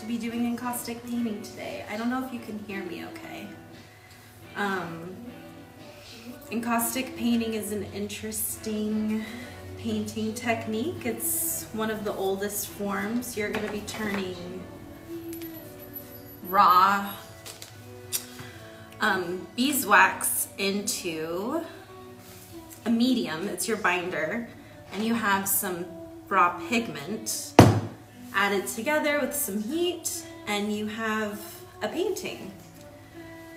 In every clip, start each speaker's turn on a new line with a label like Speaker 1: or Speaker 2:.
Speaker 1: to be doing encaustic painting today. I don't know if you can hear me okay. Encaustic painting is an interesting painting technique. It's one of the oldest forms. You're going to be turning raw um, beeswax into a medium, it's your binder, and you have some raw pigment added together with some heat, and you have a painting.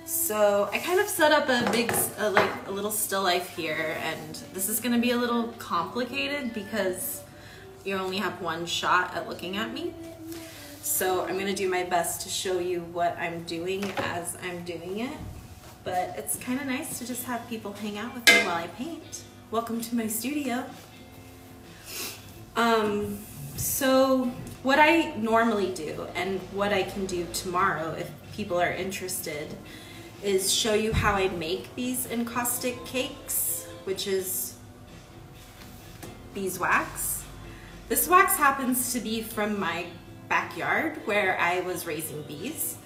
Speaker 1: So I kind of set up a big, uh, like a little still life here, and this is gonna be a little complicated because you only have one shot at looking at me. So I'm gonna do my best to show you what I'm doing as I'm doing it. But it's kind of nice to just have people hang out with me while I paint. Welcome to my studio. Um, so what I normally do and what I can do tomorrow if people are interested is show you how I make these encaustic cakes, which is beeswax. This wax happens to be from my backyard where I was raising bees.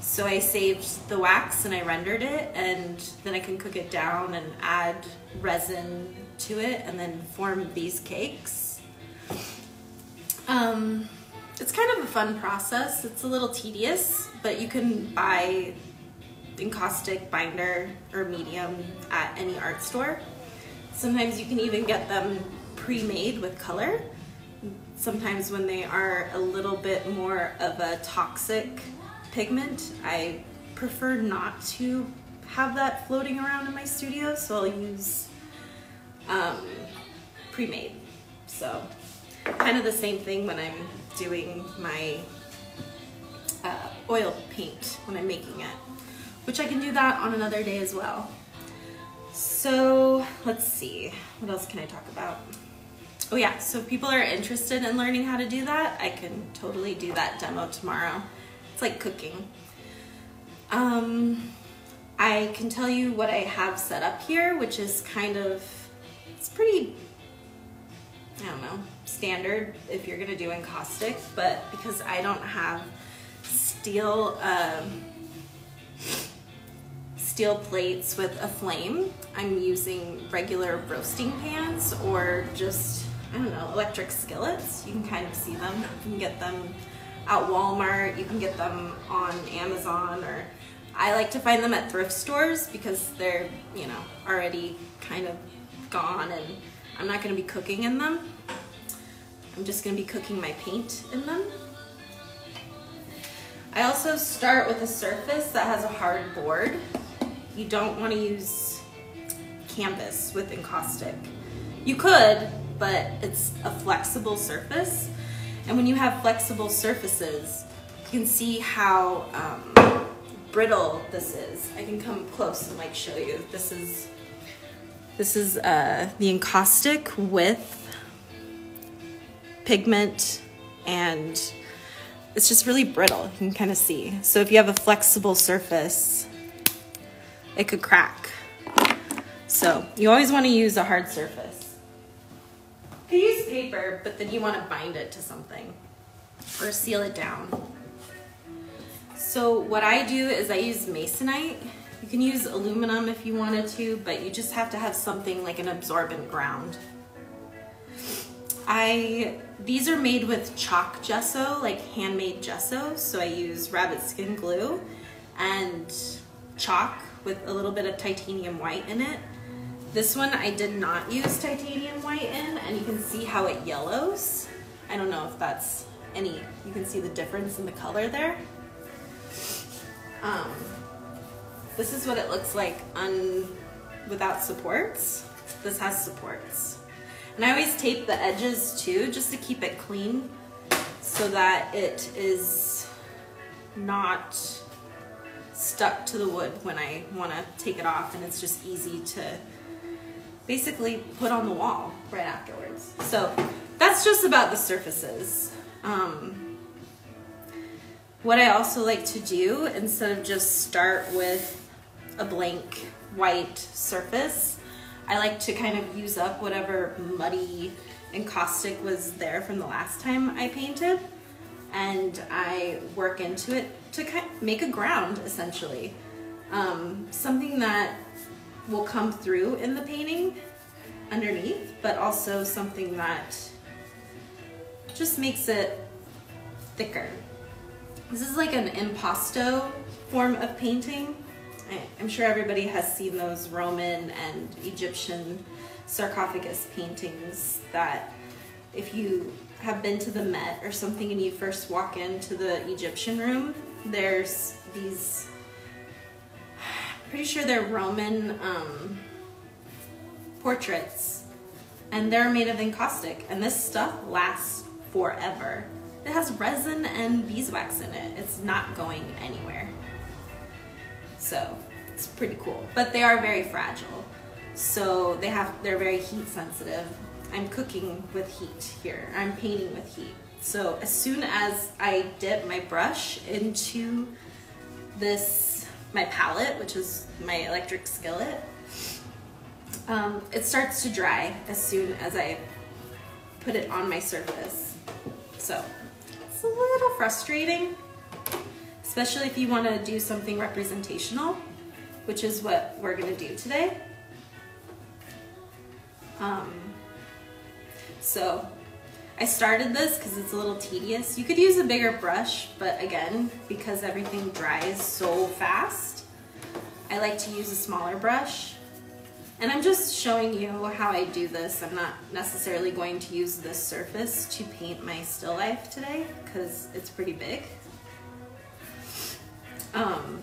Speaker 1: So I saved the wax and I rendered it and then I can cook it down and add resin to it and then form these cakes. Um, it's kind of a fun process. It's a little tedious, but you can buy encaustic binder or medium at any art store. Sometimes you can even get them pre-made with color. Sometimes when they are a little bit more of a toxic pigment, I prefer not to have that floating around in my studio, so I'll use um, pre-made. So kind of the same thing when I'm doing my uh, oil paint when I'm making it, which I can do that on another day as well. So let's see, what else can I talk about? Oh yeah, so if people are interested in learning how to do that, I can totally do that demo tomorrow. It's like cooking. Um, I can tell you what I have set up here, which is kind of, it's pretty, I don't know, standard if you're gonna do encaustic, but because I don't have steel, um, steel plates with a flame, I'm using regular roasting pans or just, I don't know, electric skillets. You can kind of see them. You can get them at Walmart, you can get them on Amazon or I like to find them at thrift stores because they're, you know, already kind of gone and I'm not gonna be cooking in them. I'm just gonna be cooking my paint in them. I also start with a surface that has a hard board. You don't wanna use canvas with encaustic. You could, but it's a flexible surface. And when you have flexible surfaces, you can see how um, brittle this is. I can come close and like show you. This is this is uh, the encaustic with pigment and it's just really brittle. You can kind of see. So if you have a flexible surface, it could crack. So you always want to use a hard surface. You can use paper, but then you want to bind it to something or seal it down. So what I do is I use masonite. You can use aluminum if you wanted to, but you just have to have something like an absorbent ground. I These are made with chalk gesso, like handmade gesso. So I use rabbit skin glue and chalk with a little bit of titanium white in it. This one I did not use titanium white in and you can see how it yellows. I don't know if that's any, you can see the difference in the color there. Um, this is what it looks like un, without supports. This has supports. And I always tape the edges too, just to keep it clean so that it is not stuck to the wood when I want to take it off and it's just easy to basically put on the wall right afterwards. So that's just about the surfaces. Um, what I also like to do, instead of just start with a blank white surface, I like to kind of use up whatever muddy encaustic was there from the last time I painted and I work into it to kind of make a ground essentially. Um, something that will come through in the painting underneath, but also something that just makes it thicker. This is like an impasto form of painting. I'm sure everybody has seen those Roman and Egyptian sarcophagus paintings that if you have been to the Met or something and you first walk into the Egyptian room, there's these, pretty sure they're Roman um, portraits and they're made of encaustic and this stuff lasts forever. It has resin and beeswax in it. It's not going anywhere. So it's pretty cool, but they are very fragile. So they have, they're very heat sensitive. I'm cooking with heat here. I'm painting with heat. So as soon as I dip my brush into this, my palette, which is my electric skillet, um, it starts to dry as soon as I put it on my surface. So it's a little frustrating, especially if you want to do something representational, which is what we're going to do today. Um, so I started this because it's a little tedious. You could use a bigger brush, but again, because everything dries so fast, I like to use a smaller brush. And I'm just showing you how I do this. I'm not necessarily going to use this surface to paint my still life today because it's pretty big. Um,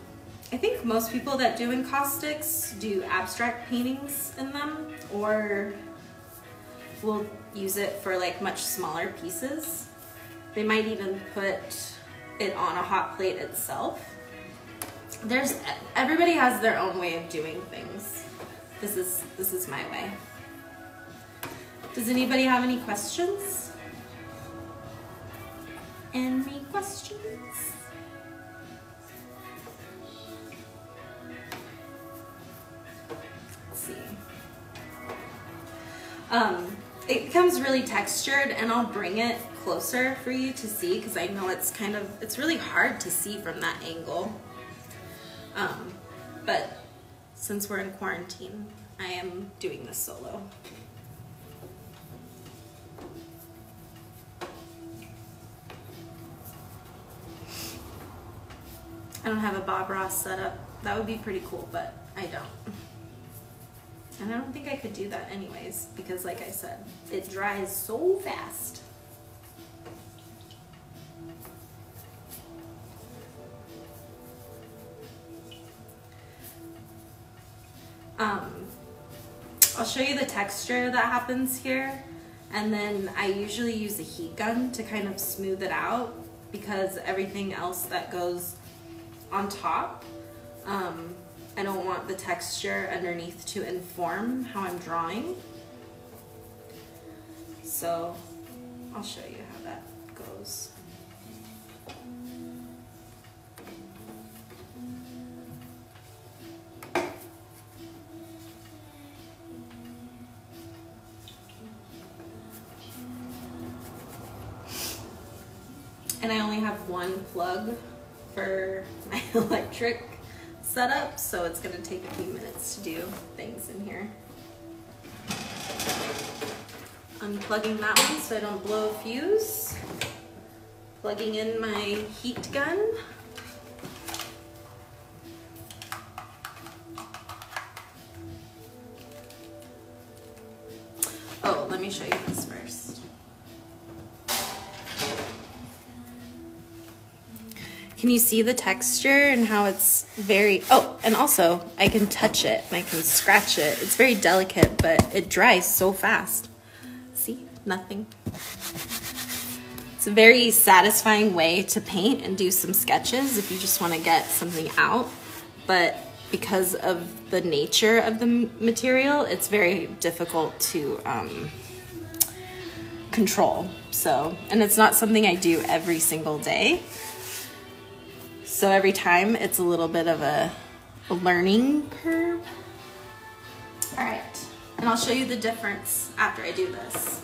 Speaker 1: I think most people that do encaustics do abstract paintings in them or will use it for like much smaller pieces. They might even put it on a hot plate itself. There's everybody has their own way of doing things. This is this is my way. Does anybody have any questions? Any questions? Let's see. Um, it becomes really textured and I'll bring it closer for you to see because I know it's kind of, it's really hard to see from that angle. Um, but since we're in quarantine, I am doing this solo. I don't have a Bob Ross setup. That would be pretty cool, but I don't. And I don't think I could do that anyways, because like I said, it dries so fast. Um, I'll show you the texture that happens here. And then I usually use a heat gun to kind of smooth it out because everything else that goes on top um, I don't want the texture underneath to inform how I'm drawing. So I'll show you how that goes. And I only have one plug for my electric setup, so it's gonna take a few minutes to do things in here. Unplugging that one so I don't blow a fuse. Plugging in my heat gun. You see the texture and how it's very, oh, and also I can touch it and I can scratch it. It's very delicate, but it dries so fast. See, nothing. It's a very satisfying way to paint and do some sketches if you just want to get something out. But because of the nature of the material, it's very difficult to um, control. So, and it's not something I do every single day. So every time it's a little bit of a, learning curve. All right, and I'll show you the difference after I do this.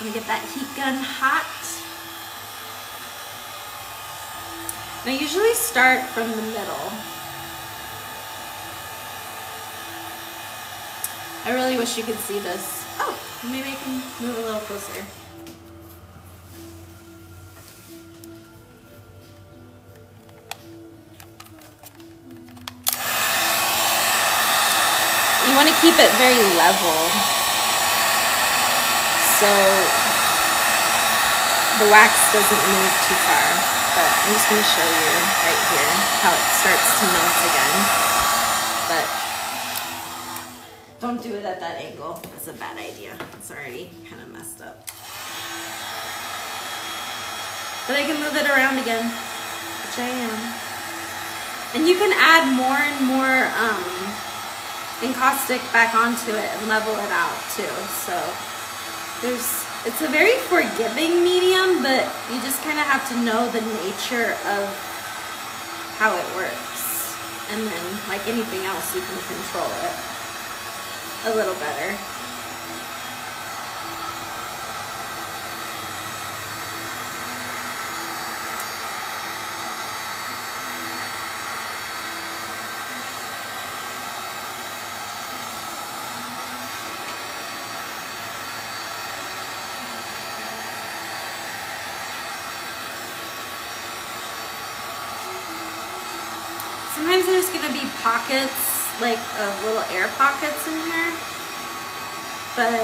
Speaker 1: I'm gonna get that heat gun hot. And I usually start from the middle. I really wish you could see this. Oh, maybe I can move a little closer. You want to keep it very level so the wax doesn't move too far. But I'm just going to show you right here how it starts to melt again. But don't do it at that angle. That's a bad idea. It's already kind of messed up. But I can move it around again, which I am. And you can add more and more um, encaustic back onto it and level it out too. So there's it's a very forgiving medium, but you just kind of have to know the nature of how it works. And then, like anything else, you can control it a little better. Sometimes there's gonna be pockets, like uh, little air pockets in here, but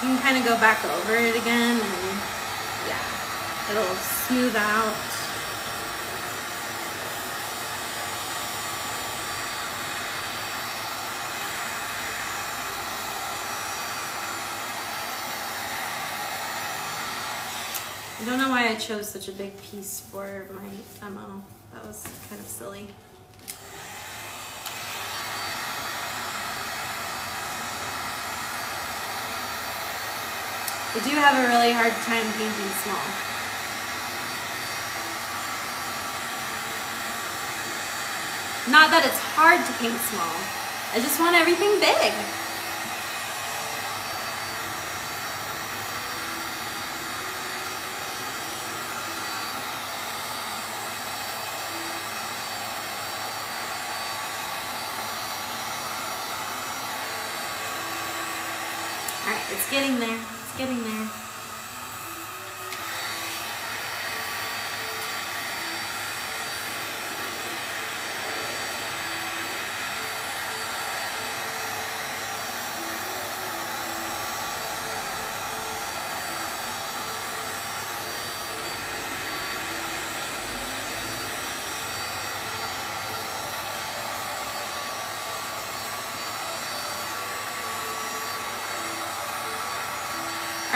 Speaker 1: you can kind of go back over it again and yeah, it'll smooth out. I don't know why I chose such a big piece for my demo. That was kind of silly. I do have a really hard time painting small. Not that it's hard to paint small. I just want everything big. All right, It's getting there. It's getting there.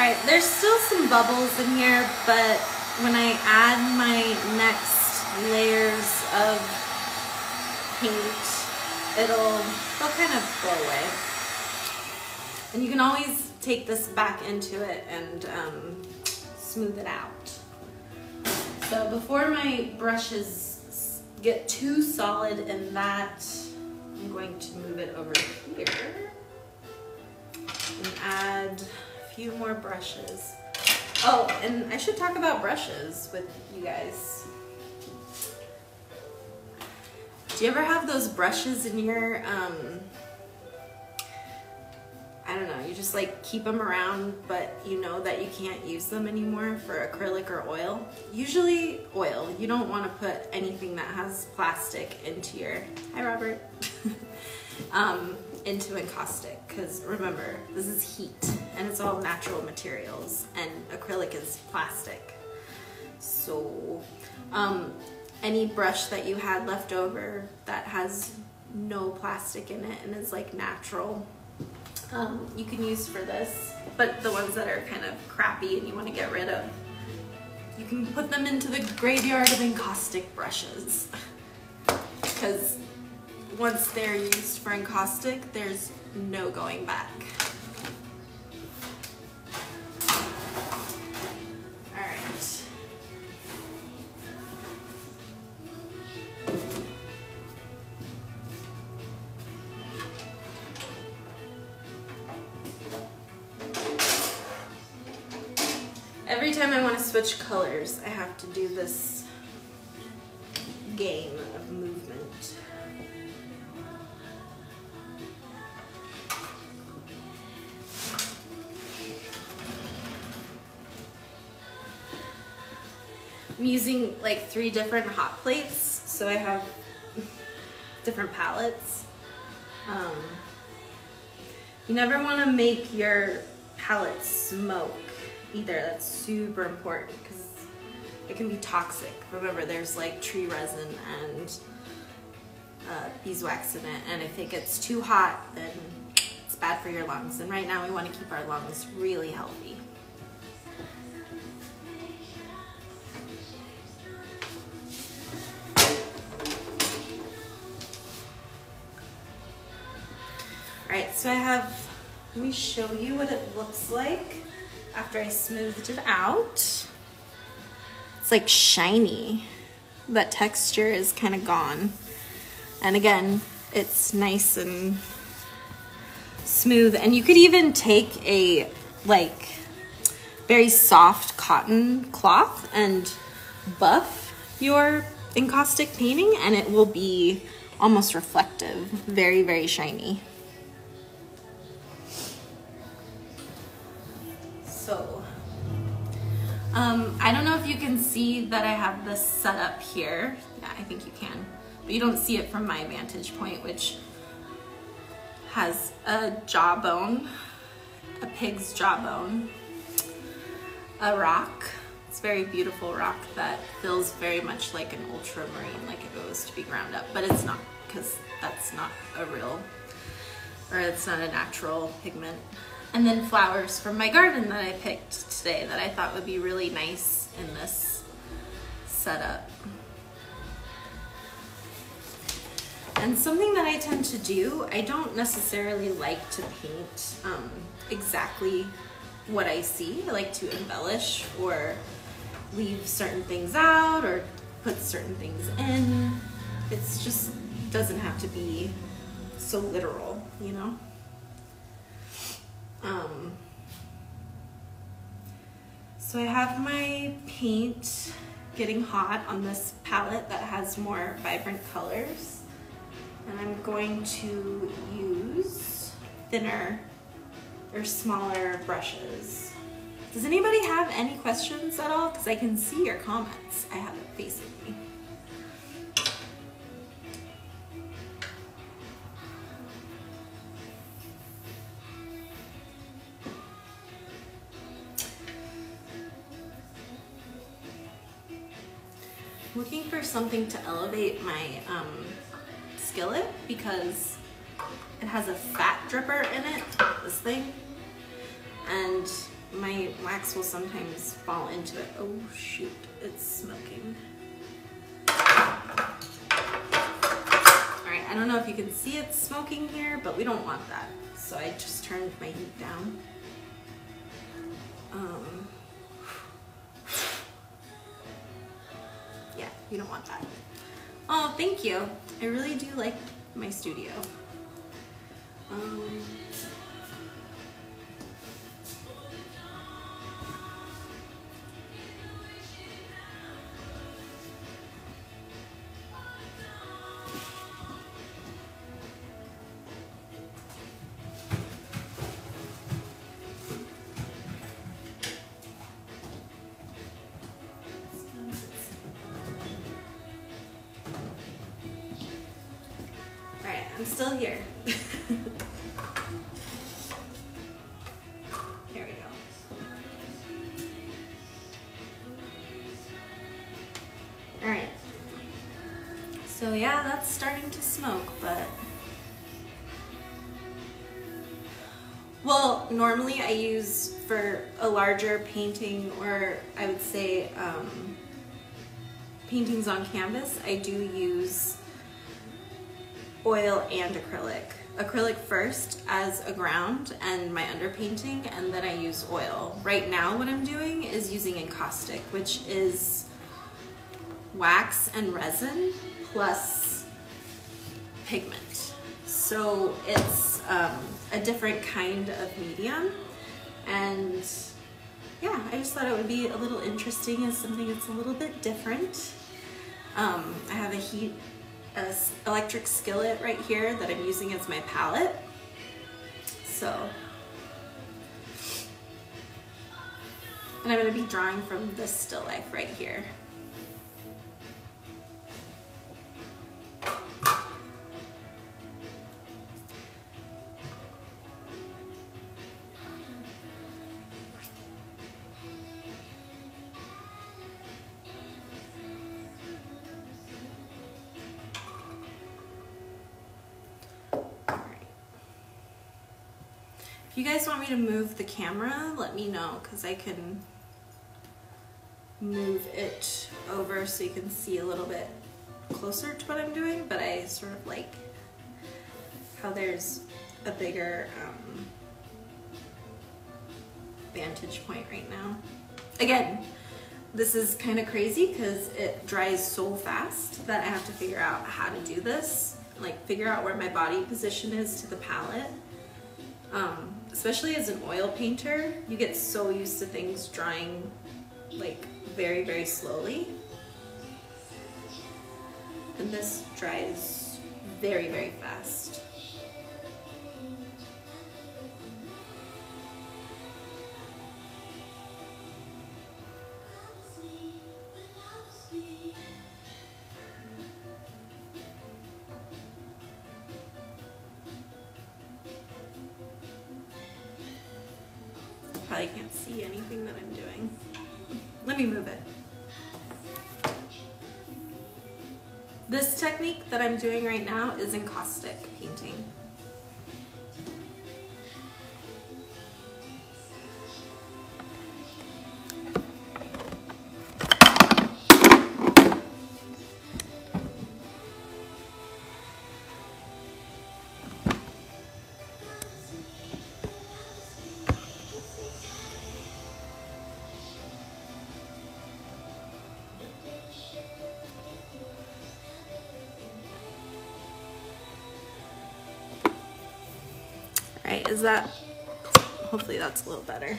Speaker 1: Alright, there's still some bubbles in here, but when I add my next layers of paint, it'll, they'll kind of go away. And you can always take this back into it and um, smooth it out. So before my brushes get too solid in that, I'm going to move it over here and add few more brushes. Oh, and I should talk about brushes with you guys. Do you ever have those brushes in your, um, I don't know, you just like keep them around, but you know that you can't use them anymore for acrylic or oil? Usually oil. You don't want to put anything that has plastic into your, hi Robert, um, into encaustic because remember this is heat and it's all natural materials and acrylic is plastic so um, any brush that you had left over that has no plastic in it and is like natural um, you can use for this but the ones that are kind of crappy and you want to get rid of you can put them into the graveyard of encaustic brushes. Because once they're used for encaustic, there's no going back. Switch colors, I have to do this game of movement. I'm using like three different hot plates, so I have different palettes. Um, you never want to make your palette smoke either. That's super important because it can be toxic. Remember, there's like tree resin and uh, beeswax in it, and if it gets too hot, then it's bad for your lungs. And right now, we want to keep our lungs really healthy. All right, so I have, let me show you what it looks like after I smoothed it out. It's like shiny. That texture is kind of gone. And again, it's nice and smooth. And you could even take a like very soft cotton cloth and buff your encaustic painting and it will be almost reflective, very, very shiny. See that I have this set up here. Yeah, I think you can. But you don't see it from my vantage point, which has a jawbone, a pig's jawbone, a rock. It's a very beautiful rock that feels very much like an ultramarine, like it was to be ground up, but it's not because that's not a real, or it's not a natural pigment. And then flowers from my garden that I picked today that I thought would be really nice in this setup. And something that I tend to do, I don't necessarily like to paint um, exactly what I see. I like to embellish or leave certain things out or put certain things in. It's just doesn't have to be so literal, you know? Um, so I have my paint getting hot on this palette that has more vibrant colors. And I'm going to use thinner or smaller brushes. Does anybody have any questions at all? Because I can see your comments. I have it facing looking for something to elevate my um, skillet because it has a fat dripper in it, this thing, and my wax will sometimes fall into it. Oh shoot, it's smoking. Alright, I don't know if you can see it smoking here, but we don't want that. So I just turned my heat down. Um, Yeah, you don't want that. Oh, thank you. I really do like my studio. Um, still here. we go. All right. So yeah, that's starting to smoke, but Well, normally I use for a larger painting or I would say um, paintings on canvas, I do use oil and acrylic. Acrylic first as a ground and my underpainting and then I use oil. Right now what I'm doing is using encaustic which is wax and resin plus pigment. So it's um, a different kind of medium. And yeah, I just thought it would be a little interesting as something that's a little bit different. Um, I have a heat electric skillet right here that I'm using as my palette. So, and I'm to be drawing from this still life right here. Guys want me to move the camera, let me know because I can move it over so you can see a little bit closer to what I'm doing, but I sort of like how there's a bigger um, vantage point right now. Again, this is kind of crazy because it dries so fast that I have to figure out how to do this, like figure out where my body position is to the palette. Um, especially as an oil painter, you get so used to things drying like very, very slowly. And this dries very, very fast. Probably can't see anything that I'm doing. Let me move it. This technique that I'm doing right now is encaustic painting. Is that, hopefully that's a little better.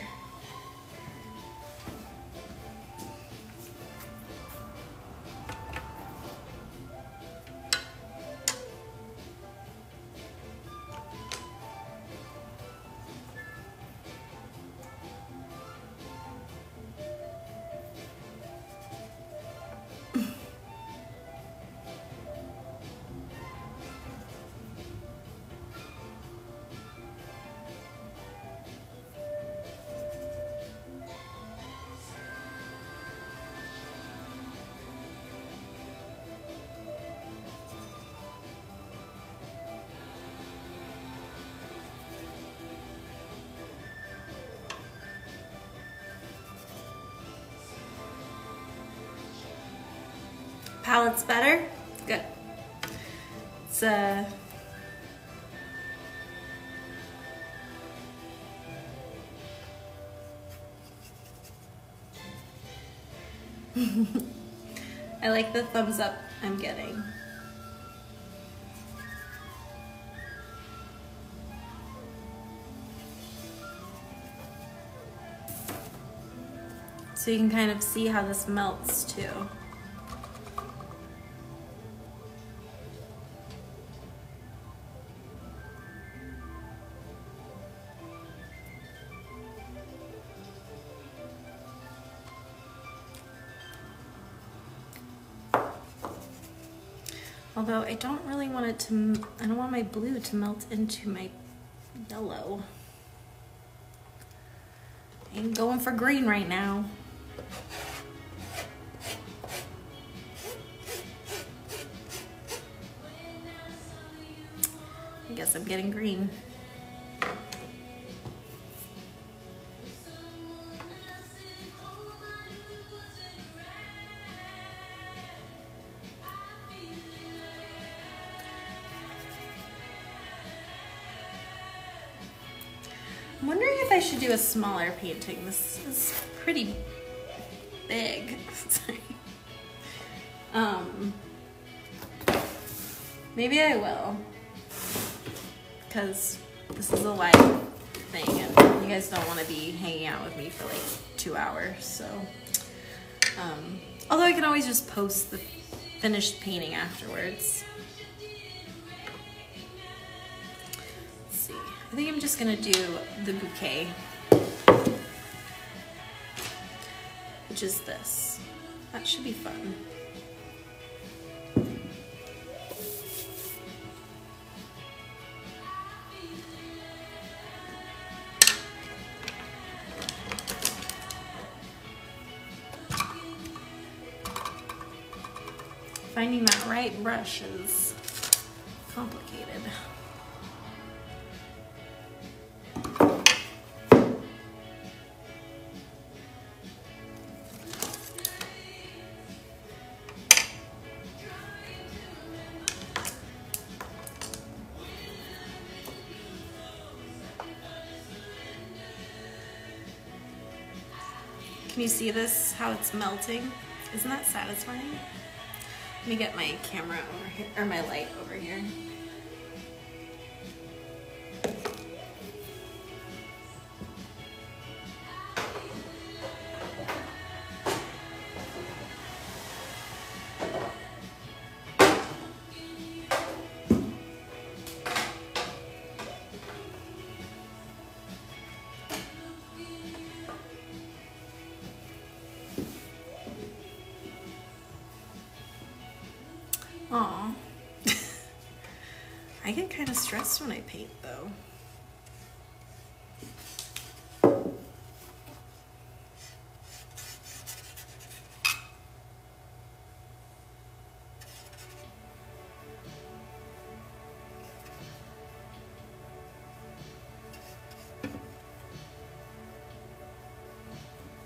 Speaker 1: I like the thumbs up I'm getting. So you can kind of see how this melts too. I don't really want it to, I don't want my blue to melt into my yellow. I'm going for green right now. I guess I'm getting green. I'm wondering if I should do a smaller painting. This is pretty big. um, maybe I will. Because this is a live thing and you guys don't want to be hanging out with me for like two hours. So, um, although I can always just post the finished painting afterwards. Just gonna do the bouquet, which is this. That should be fun. finding that right brush is complicated. You see this, how it's melting? Isn't that satisfying? Let me get my camera over here, or my light over here. Stressed when I paint though.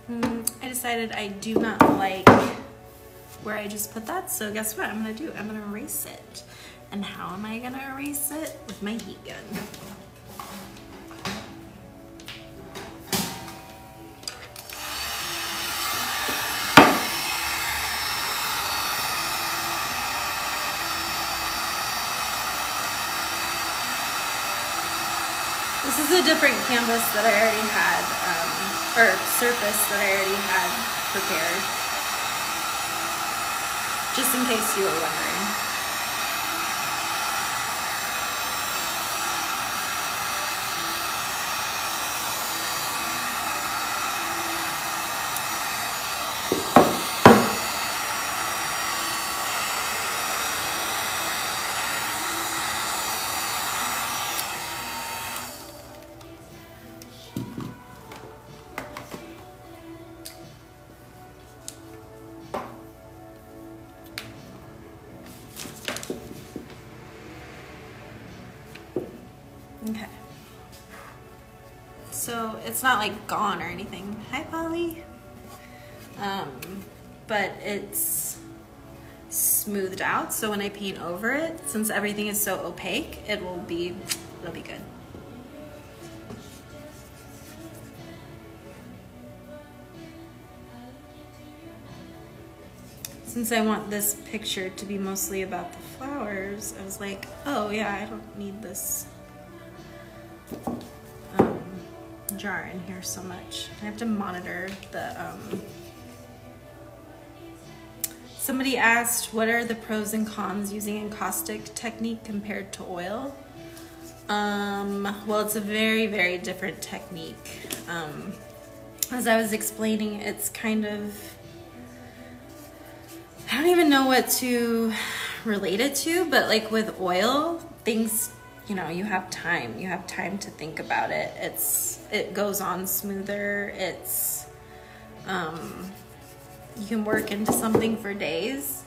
Speaker 1: Mm, I decided I do not like where I just put that. So guess what I'm gonna do? I'm gonna erase it. And how am I gonna erase it? With my heat gun. This is a different canvas that I already had, um, or surface that I already had prepared. Just in case you were wondering. So when I paint over it, since everything is so opaque, it will be, it'll be good. Since I want this picture to be mostly about the flowers, I was like, oh yeah, I don't need this um, jar in here so much. I have to monitor the, um, somebody asked what are the pros and cons using encaustic technique compared to oil? Um, well, it's a very, very different technique. Um, as I was explaining, it's kind of, I don't even know what to relate it to, but like with oil, things you know you have time you have time to think about it it's it goes on smoother it's um you can work into something for days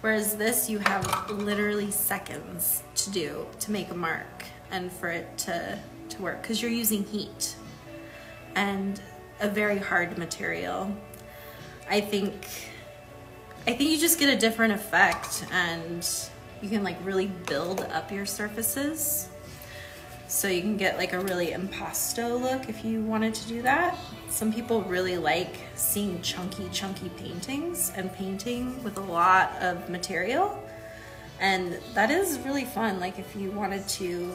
Speaker 1: whereas this you have literally seconds to do to make a mark and for it to to work because you're using heat and a very hard material i think i think you just get a different effect and you can like really build up your surfaces. So you can get like a really impasto look if you wanted to do that. Some people really like seeing chunky, chunky paintings and painting with a lot of material. And that is really fun. Like if you wanted to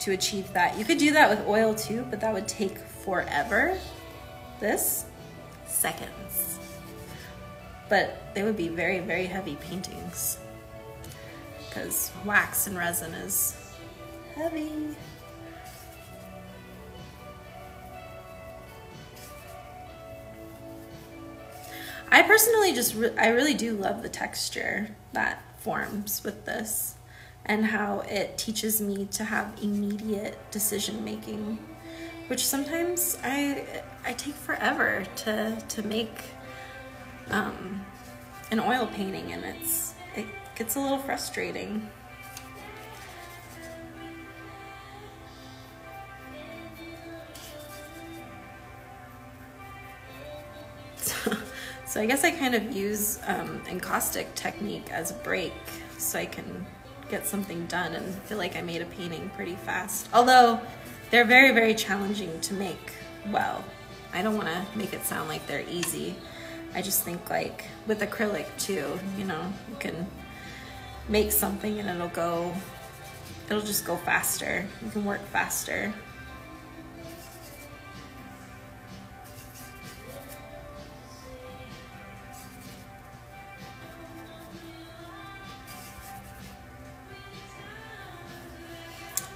Speaker 1: to achieve that. You could do that with oil too, but that would take forever. This, seconds. But they would be very, very heavy paintings because wax and resin is I personally just, re I really do love the texture that forms with this and how it teaches me to have immediate decision making, which sometimes I, I take forever to, to make um, an oil painting and it's, it gets a little frustrating. So I guess I kind of use um, encaustic technique as a break so I can get something done and feel like I made a painting pretty fast. Although they're very, very challenging to make well. I don't want to make it sound like they're easy. I just think like with acrylic too, you know, you can make something and it'll go, it'll just go faster. You can work faster.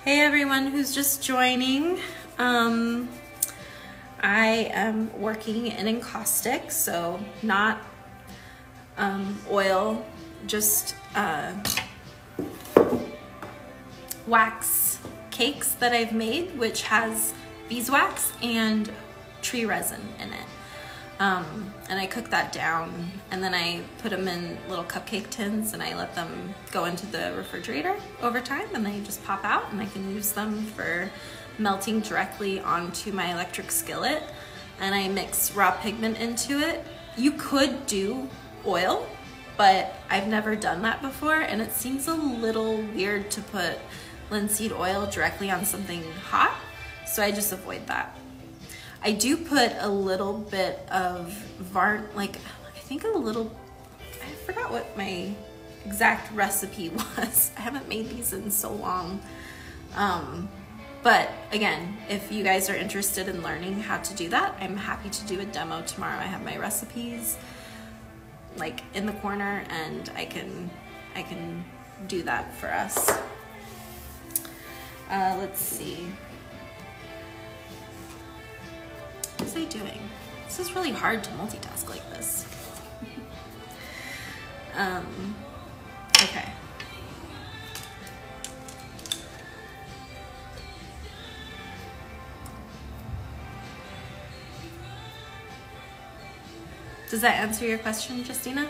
Speaker 1: Hey everyone who's just joining. Um, I am working in encaustic, so not um, oil, just uh, wax cakes that I've made, which has beeswax and tree resin in it. Um, and I cook that down and then I put them in little cupcake tins and I let them go into the refrigerator over time and they just pop out and I can use them for melting directly onto my electric skillet and I mix raw pigment into it. You could do oil, but I've never done that before and it seems a little weird to put linseed oil directly on something hot, so I just avoid that. I do put a little bit of varn, like I think a little, I forgot what my exact recipe was. I haven't made these in so long. Um, but again, if you guys are interested in learning how to do that, I'm happy to do a demo tomorrow. I have my recipes like in the corner and I can, I can do that for us. Uh, let's see. What is I doing? This is really hard to multitask like this. um, okay. Does that answer your question, Justina?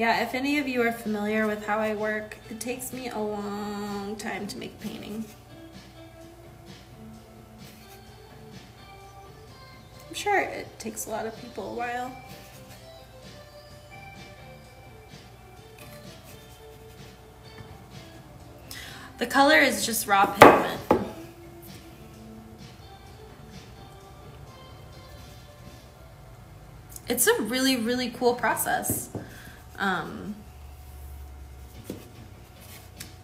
Speaker 1: Yeah, if any of you are familiar with how I work, it takes me a long time to make painting. I'm sure it takes a lot of people a while. The color is just raw pigment. It's a really, really cool process. Um,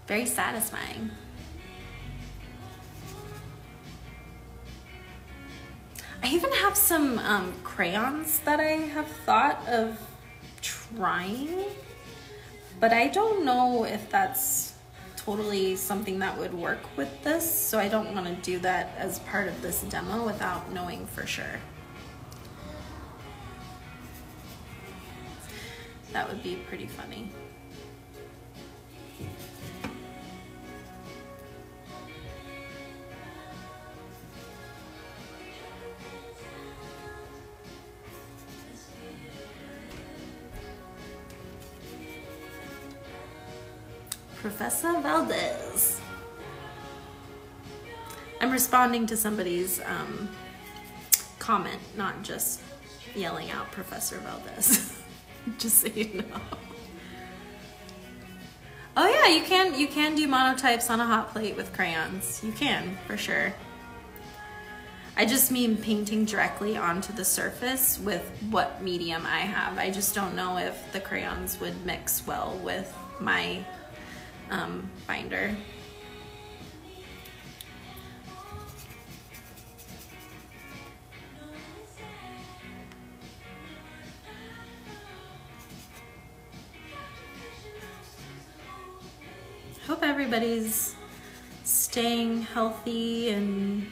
Speaker 1: very satisfying. I even have some um, crayons that I have thought of trying, but I don't know if that's totally something that would work with this, so I don't want to do that as part of this demo without knowing for sure. That would be pretty funny. Professor Valdez. I'm responding to somebody's um, comment, not just yelling out Professor Valdez. just so you know. Oh yeah, you can you can do monotypes on a hot plate with crayons. You can, for sure. I just mean painting directly onto the surface with what medium I have. I just don't know if the crayons would mix well with my um, binder. Everybody's staying healthy and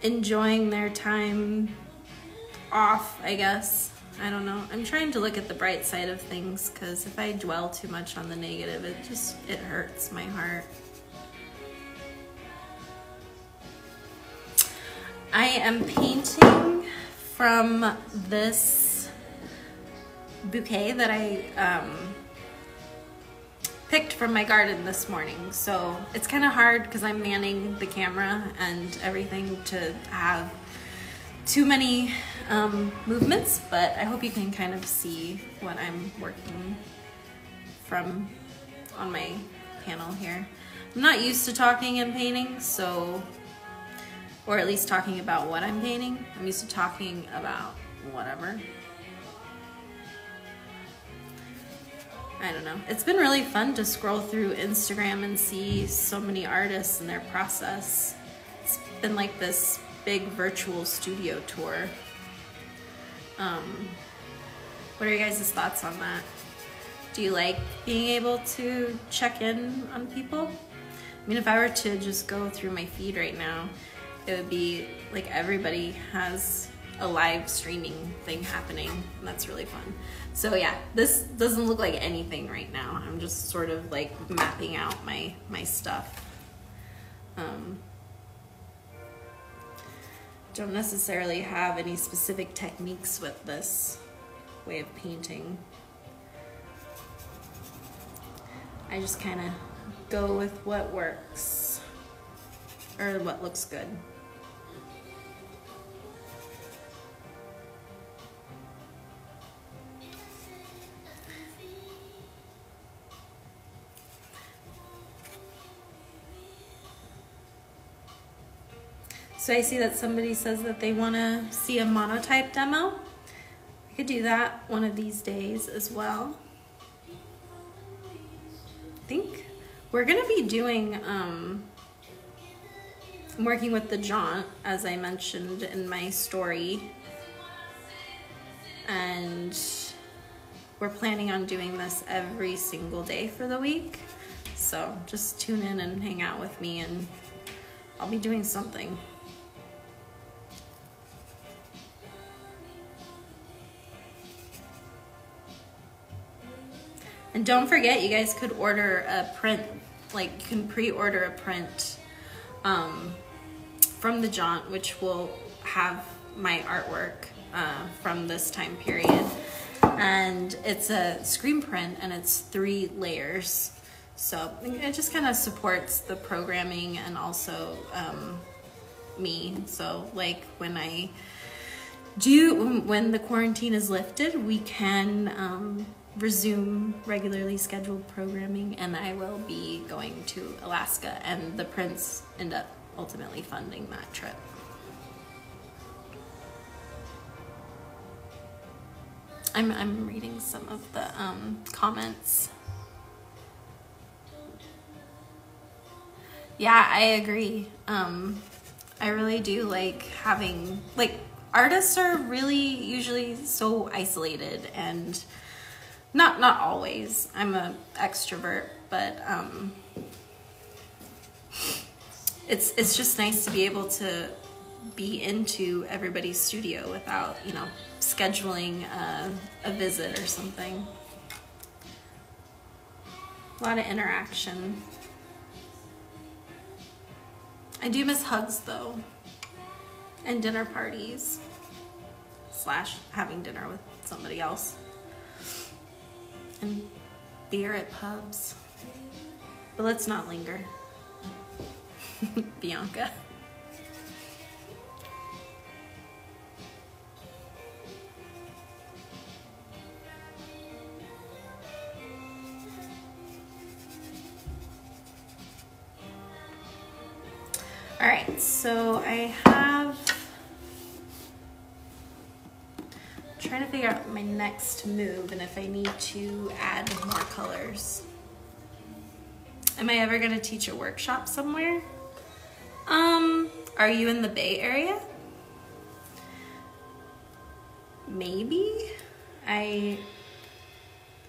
Speaker 1: enjoying their time off, I guess. I don't know. I'm trying to look at the bright side of things because if I dwell too much on the negative, it just it hurts my heart. I am painting from this bouquet that I um, picked from my garden this morning. So it's kind of hard because I'm manning the camera and everything to have too many um, movements, but I hope you can kind of see what I'm working from on my panel here. I'm not used to talking and painting, so, or at least talking about what I'm painting. I'm used to talking about whatever. I don't know. It's been really fun to scroll through Instagram and see so many artists and their process. It's been like this big virtual studio tour. Um, what are you guys' thoughts on that? Do you like being able to check in on people? I mean, if I were to just go through my feed right now, it would be like everybody has a live streaming thing happening, and that's really fun. So yeah, this doesn't look like anything right now. I'm just sort of like mapping out my, my stuff. Um, don't necessarily have any specific techniques with this way of painting. I just kind of go with what works or what looks good. So I see that somebody says that they want to see a monotype demo. I could do that one of these days as well. I think we're going to be doing, um, working with the jaunt, as I mentioned in my story. And we're planning on doing this every single day for the week. So just tune in and hang out with me and I'll be doing something. And don't forget, you guys could order a print, like you can pre-order a print um, from the Jaunt, which will have my artwork uh, from this time period. And it's a screen print and it's three layers. So it just kind of supports the programming and also um, me. So like when I do, when the quarantine is lifted, we can um, resume regularly scheduled programming and I will be going to Alaska and the prints end up ultimately funding that trip. I'm, I'm reading some of the um, comments. Yeah, I agree. Um, I really do like having, like, artists are really usually so isolated and not not always. I'm a extrovert, but um, it's it's just nice to be able to be into everybody's studio without you know scheduling a, a visit or something. A lot of interaction. I do miss hugs though, and dinner parties, slash having dinner with somebody else and beer at pubs. But let's not linger. Bianca. All right, so I have trying to figure out my next move and if I need to add more colors. Am I ever gonna teach a workshop somewhere? Um, are you in the Bay Area? Maybe. I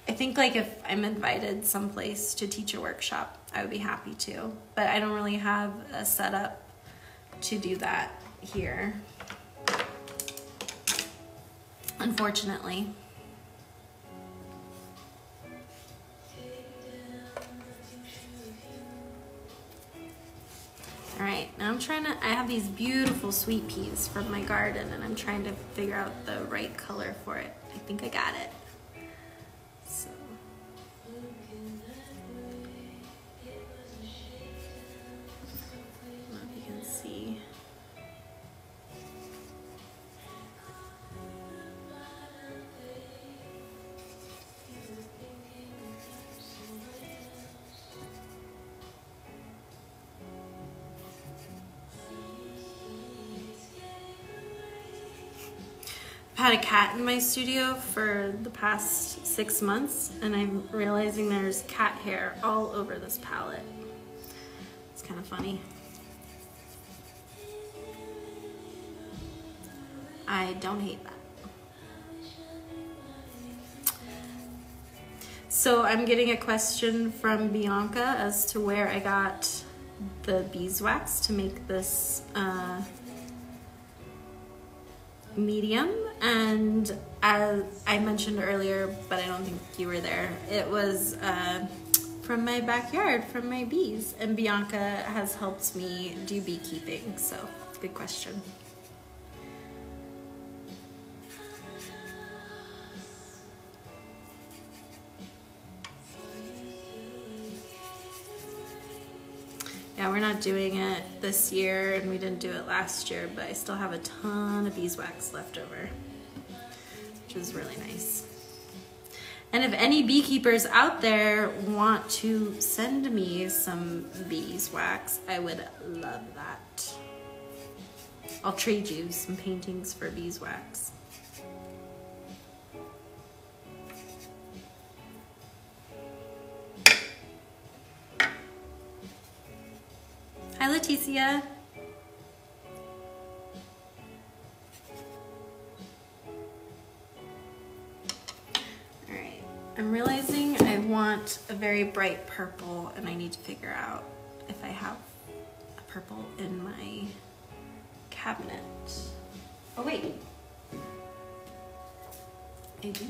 Speaker 1: I think like if I'm invited someplace to teach a workshop, I would be happy to. But I don't really have a setup to do that here. Unfortunately. All right, now I'm trying to, I have these beautiful sweet peas from my garden and I'm trying to figure out the right color for it. I think I got it. Had a cat in my studio for the past six months and I'm realizing there's cat hair all over this palette. It's kind of funny. I don't hate that. So I'm getting a question from Bianca as to where I got the beeswax to make this uh, medium and as I mentioned earlier, but I don't think you were there, it was uh, from my backyard, from my bees. And Bianca has helped me do beekeeping, so good question. Yeah, we're not doing it this year and we didn't do it last year, but I still have a ton of beeswax left over, which is really nice. And if any beekeepers out there want to send me some beeswax, I would love that. I'll trade you some paintings for beeswax. Hi, Leticia. All right, I'm realizing I want a very bright purple and I need to figure out if I have a purple in my cabinet. Oh wait, I do.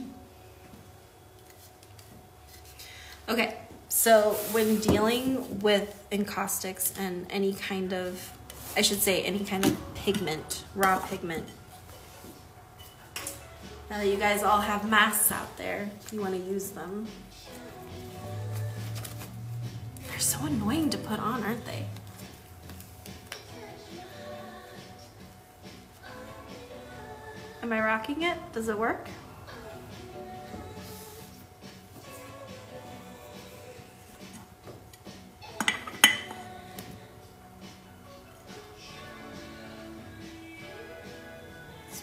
Speaker 1: Okay, so when dealing with encaustics and any kind of, I should say, any kind of pigment, raw pigment, now that you guys all have masks out there, you want to use them. They're so annoying to put on, aren't they? Am I rocking it? Does it work?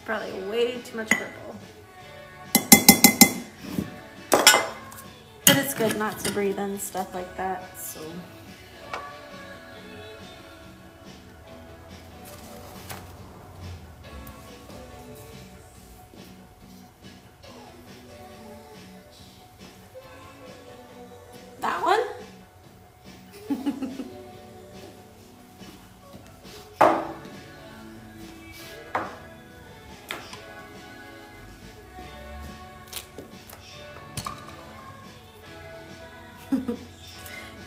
Speaker 1: Probably way too much purple. But it's good not to breathe in stuff like that, so.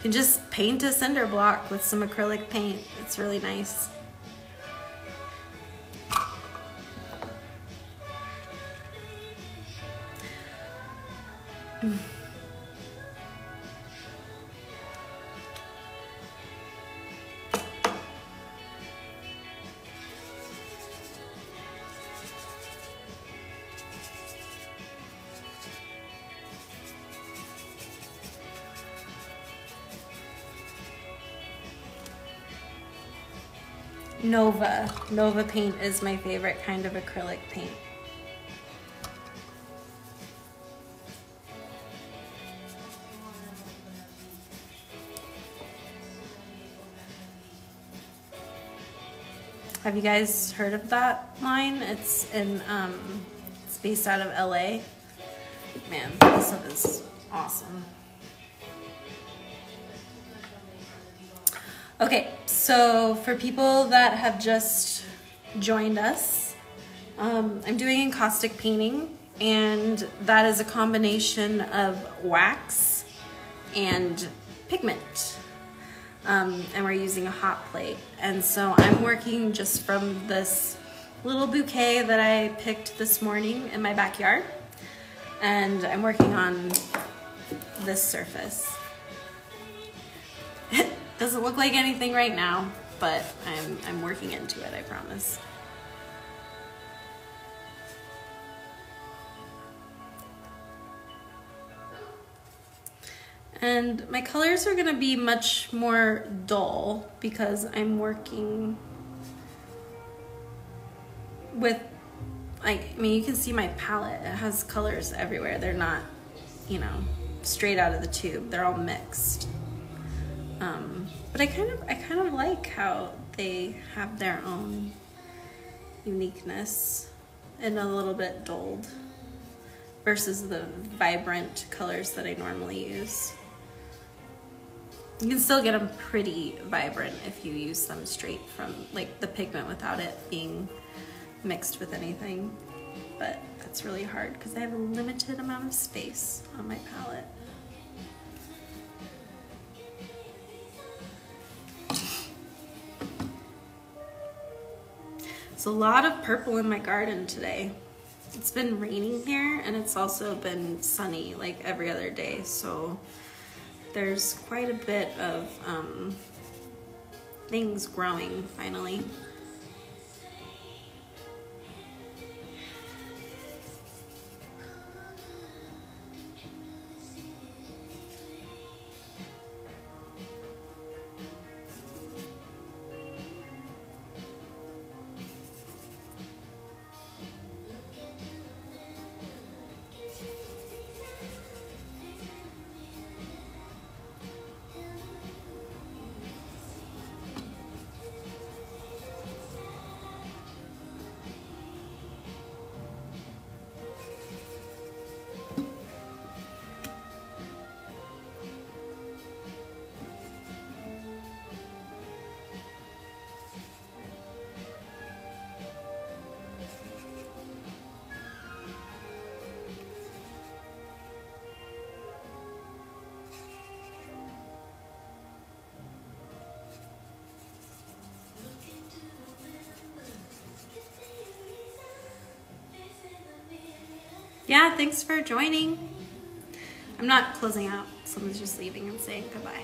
Speaker 1: Can just paint a cinder block with some acrylic paint. It's really nice. Nova. Paint is my favorite kind of acrylic paint. Have you guys heard of that line? It's in, um, it's based out of LA. Man, this stuff is awesome. Okay, so for people that have just joined us, um, I'm doing encaustic painting, and that is a combination of wax and pigment um, and we're using a hot plate. And so I'm working just from this little bouquet that I picked this morning in my backyard. And I'm working on this surface. It doesn't look like anything right now, but I'm, I'm working into it, I promise. And my colors are gonna be much more dull because I'm working with, like, I mean, you can see my palette. It has colors everywhere. They're not, you know, straight out of the tube. They're all mixed. Um, but I kind of, I kind of like how they have their own uniqueness and a little bit dulled versus the vibrant colors that I normally use. You can still get them pretty vibrant if you use them straight from like the pigment without it being mixed with anything. But that's really hard because I have a limited amount of space on my palette. A lot of purple in my garden today. It's been raining here and it's also been sunny like every other day. So there's quite a bit of um, things growing finally. Yeah, thanks for joining. I'm not closing out. Someone's just leaving and saying goodbye.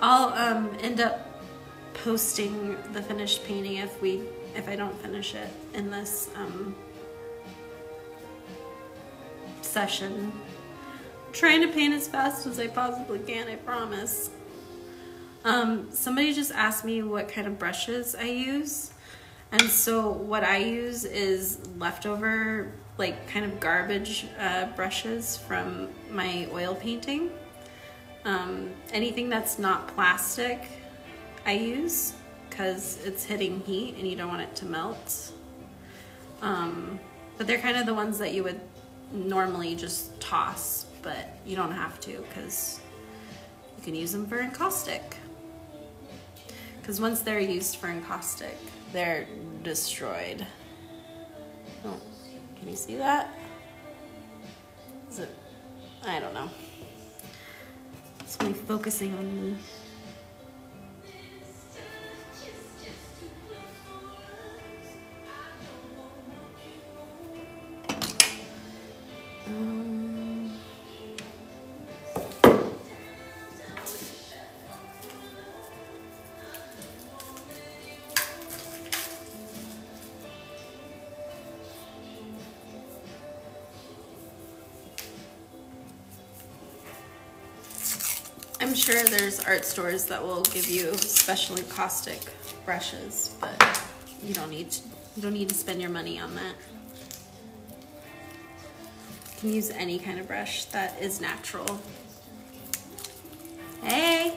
Speaker 1: I'll um, end up posting the finished painting if we if I don't finish it in this um, session. I'm trying to paint as fast as I possibly can, I promise. Um, somebody just asked me what kind of brushes I use. And so what I use is leftover, like kind of garbage uh, brushes from my oil painting. Um, anything that's not plastic, I use because it's hitting heat and you don't want it to melt. Um, but they're kind of the ones that you would normally just toss, but you don't have to because you can use them for encaustic. Because once they're used for encaustic, they're destroyed. Oh, can you see that? Is it? I don't know. It's only focusing on me. Sure there's art stores that will give you special caustic brushes, but you don't need to, you don't need to spend your money on that. You can use any kind of brush that is natural. Hey!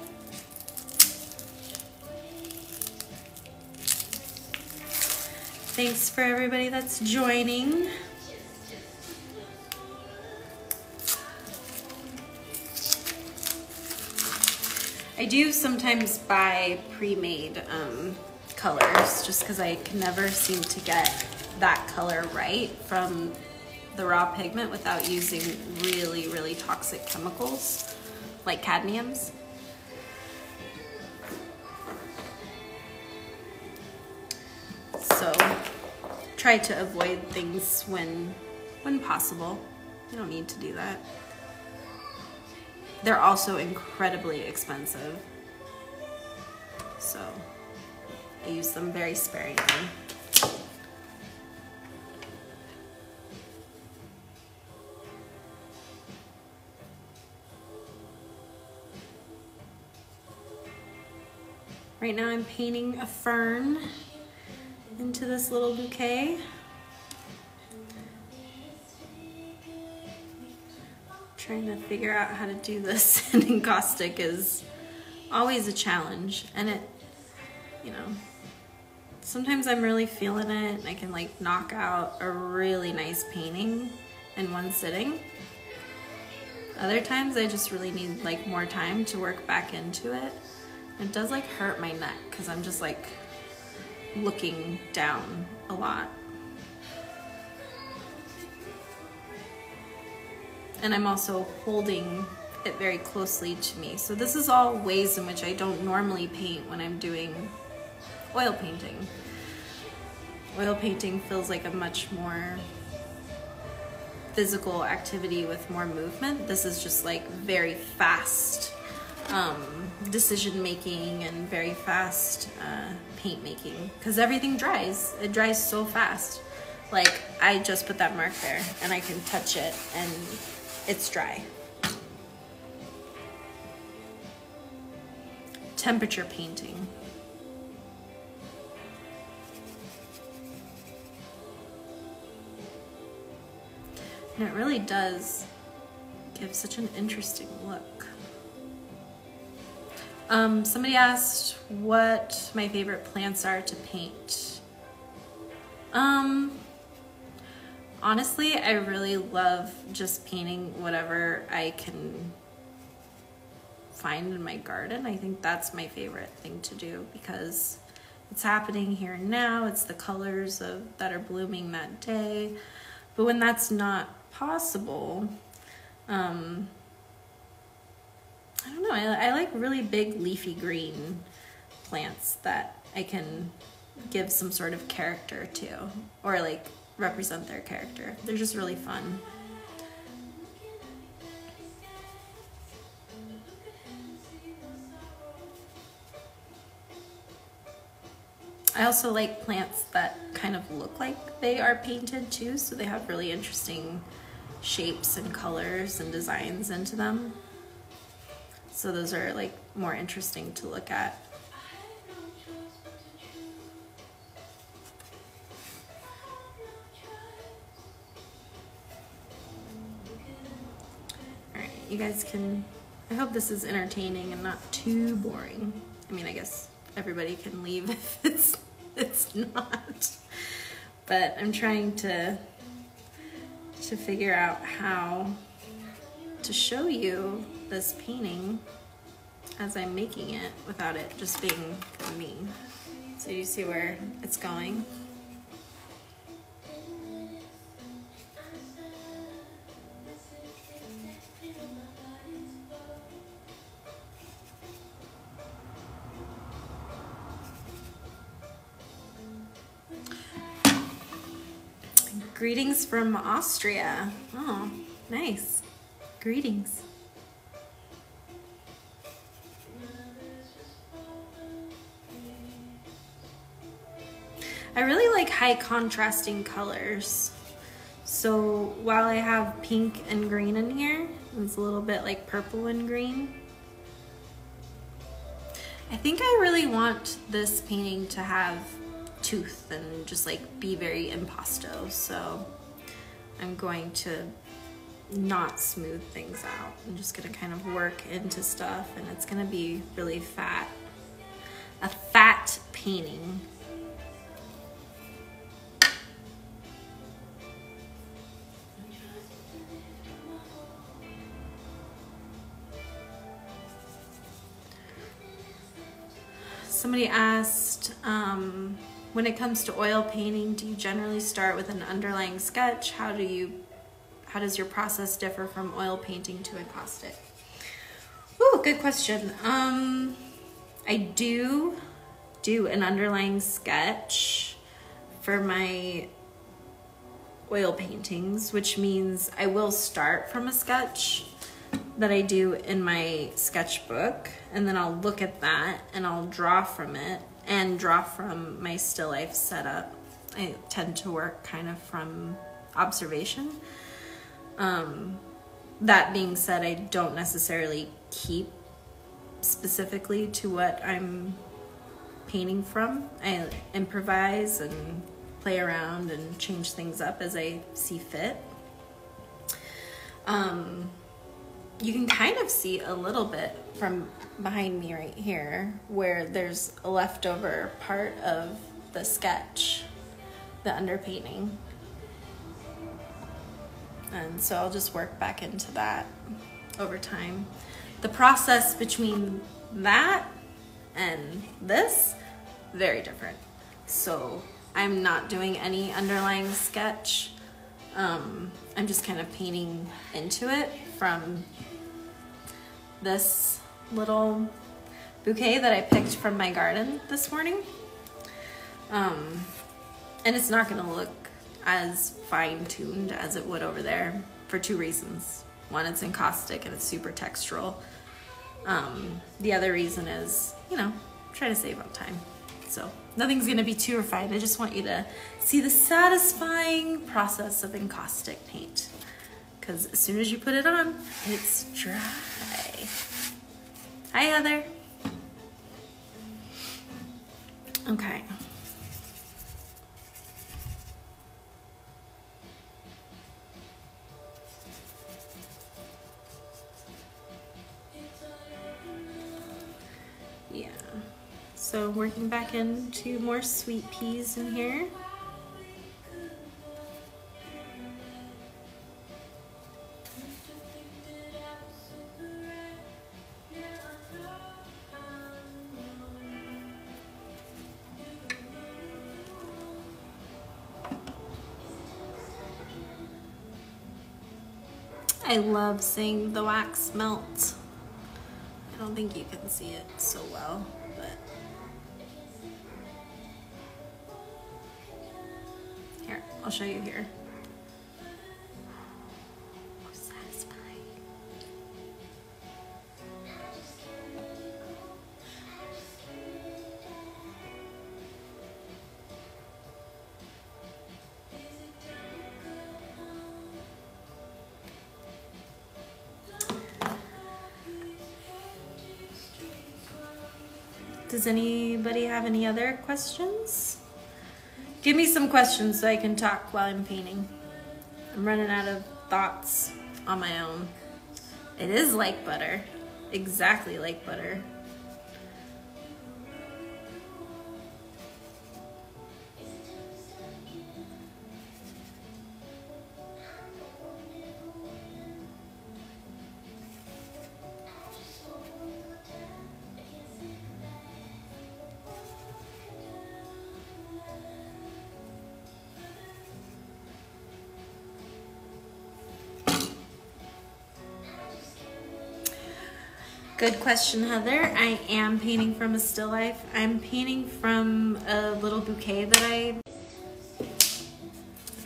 Speaker 1: Thanks for everybody that's joining. Do sometimes buy pre-made um, colors just because I can never seem to get that color right from the raw pigment without using really, really toxic chemicals like cadmiums. So try to avoid things when when possible. You don't need to do that. They're also incredibly expensive. So I use them very sparingly. Right now I'm painting a fern into this little bouquet. Trying to figure out how to do this in encaustic is always a challenge. And it you know sometimes I'm really feeling it and I can like knock out a really nice painting in one sitting. Other times I just really need like more time to work back into it. It does like hurt my neck because I'm just like looking down a lot and I'm also holding it very closely to me. So this is all ways in which I don't normally paint when I'm doing oil painting. Oil painting feels like a much more physical activity with more movement. This is just like very fast um, decision making and very fast uh, paint making because everything dries. It dries so fast. Like I just put that mark there and I can touch it and it's dry. Temperature painting. And it really does give such an interesting look. Um, somebody asked what my favorite plants are to paint. Um, honestly, I really love just painting whatever I can find in my garden. I think that's my favorite thing to do because it's happening here now. It's the colors of that are blooming that day. But when that's not possible, um, I don't know. I, I like really big leafy green plants that I can give some sort of character to, or like represent their character. They're just really fun. I also like plants that kind of look like they are painted too, so they have really interesting shapes and colors and designs into them. So those are like more interesting to look at. You guys can, I hope this is entertaining and not too boring. I mean, I guess everybody can leave if it's, it's not. But I'm trying to, to figure out how to show you this painting as I'm making it without it just being me. So you see where it's going? Greetings from Austria. Oh, nice. Greetings. I really like high contrasting colors. So while I have pink and green in here, it's a little bit like purple and green. I think I really want this painting to have tooth and just like be very impasto. So I'm going to not smooth things out. I'm just gonna kind of work into stuff and it's gonna be really fat. A fat painting. Somebody asked, um, when it comes to oil painting, do you generally start with an underlying sketch? How do you, how does your process differ from oil painting to encaustic? Ooh, good question. Um, I do do an underlying sketch for my oil paintings, which means I will start from a sketch that I do in my sketchbook and then I'll look at that and I'll draw from it and draw from my still life setup. I tend to work kind of from observation. Um, that being said, I don't necessarily keep specifically to what I'm painting from. I improvise and play around and change things up as I see fit. Um, you can kind of see a little bit from behind me right here where there's a leftover part of the sketch, the underpainting. And so I'll just work back into that over time. The process between that and this, very different. So I'm not doing any underlying sketch. Um, I'm just kind of painting into it from this little bouquet that I picked from my garden this morning. Um, and it's not gonna look as fine tuned as it would over there for two reasons. One, it's encaustic and it's super textural. Um, the other reason is, you know, try to save on time. So nothing's gonna be too refined. I just want you to see the satisfying process of encaustic paint. Because as soon as you put it on, it's dry. Hi, Heather. Okay. Yeah. So working back into more sweet peas in here. I love seeing the wax melt. I don't think you can see it so well, but here, I'll show you here. Does anybody have any other questions? Give me some questions so I can talk while I'm painting. I'm running out of thoughts on my own. It is like butter, exactly like butter. Good question, Heather. I am painting from a still life. I'm painting from a little bouquet that I...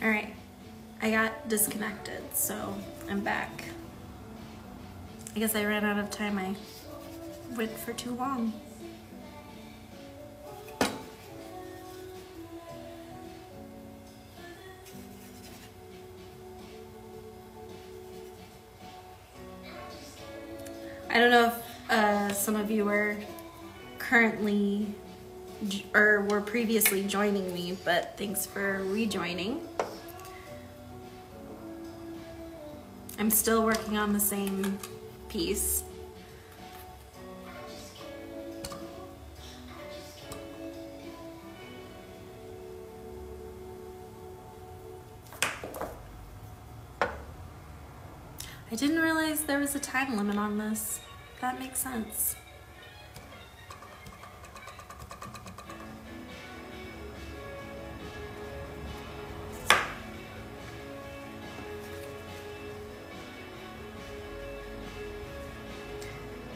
Speaker 1: All right, I got disconnected, so I'm back. I guess I ran out of time. I went for too long. I don't know if some of you were currently or were previously joining me, but thanks for rejoining. I'm still working on the same piece. I didn't realize there was a time limit on this. That makes sense.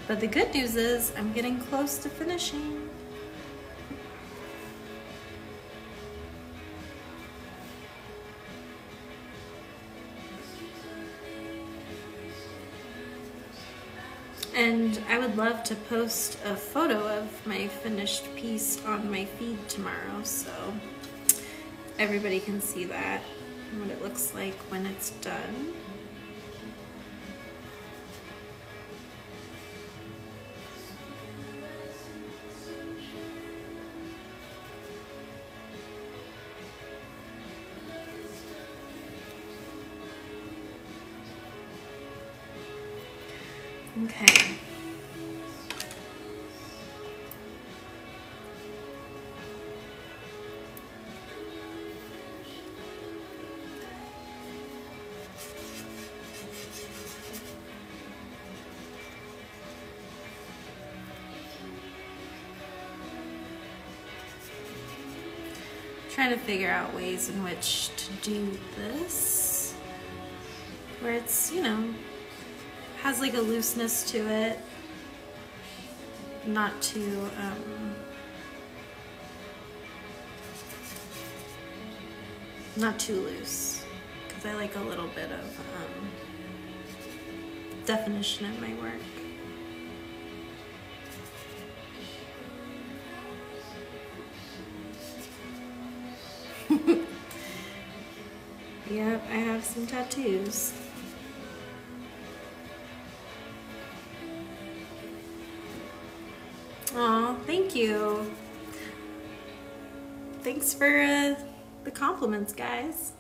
Speaker 1: But the good news is I'm getting close to finishing. Would love to post a photo of my finished piece on my feed tomorrow so everybody can see that and what it looks like when it's done. Trying to figure out ways in which to do this where it's, you know, has like a looseness to it. Not too, um, not too loose because I like a little bit of um, definition in my work. Some tattoos. Oh, thank you. Thanks for uh, the compliments, guys.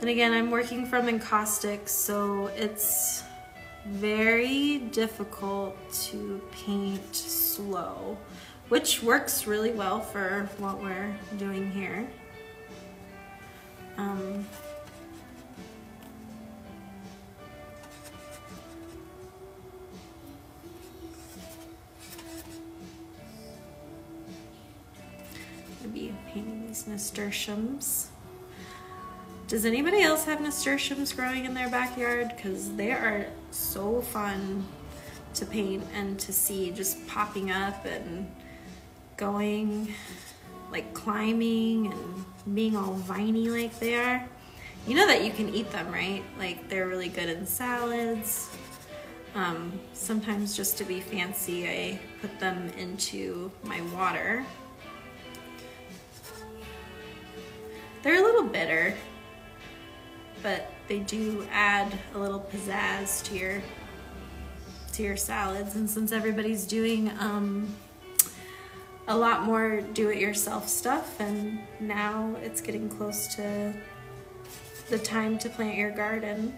Speaker 1: And again, I'm working from encaustic, so it's very difficult to paint slow which works really well for what we're doing here. Um, be painting these nasturtiums. Does anybody else have nasturtiums growing in their backyard? Because they are so fun to paint and to see just popping up and going, like climbing and being all viney like they are. You know that you can eat them, right? Like they're really good in salads. Um, sometimes just to be fancy, I put them into my water. They're a little bitter, but they do add a little pizzazz to your to your salads. And since everybody's doing um, a lot more do-it-yourself stuff and now it's getting close to the time to plant your garden.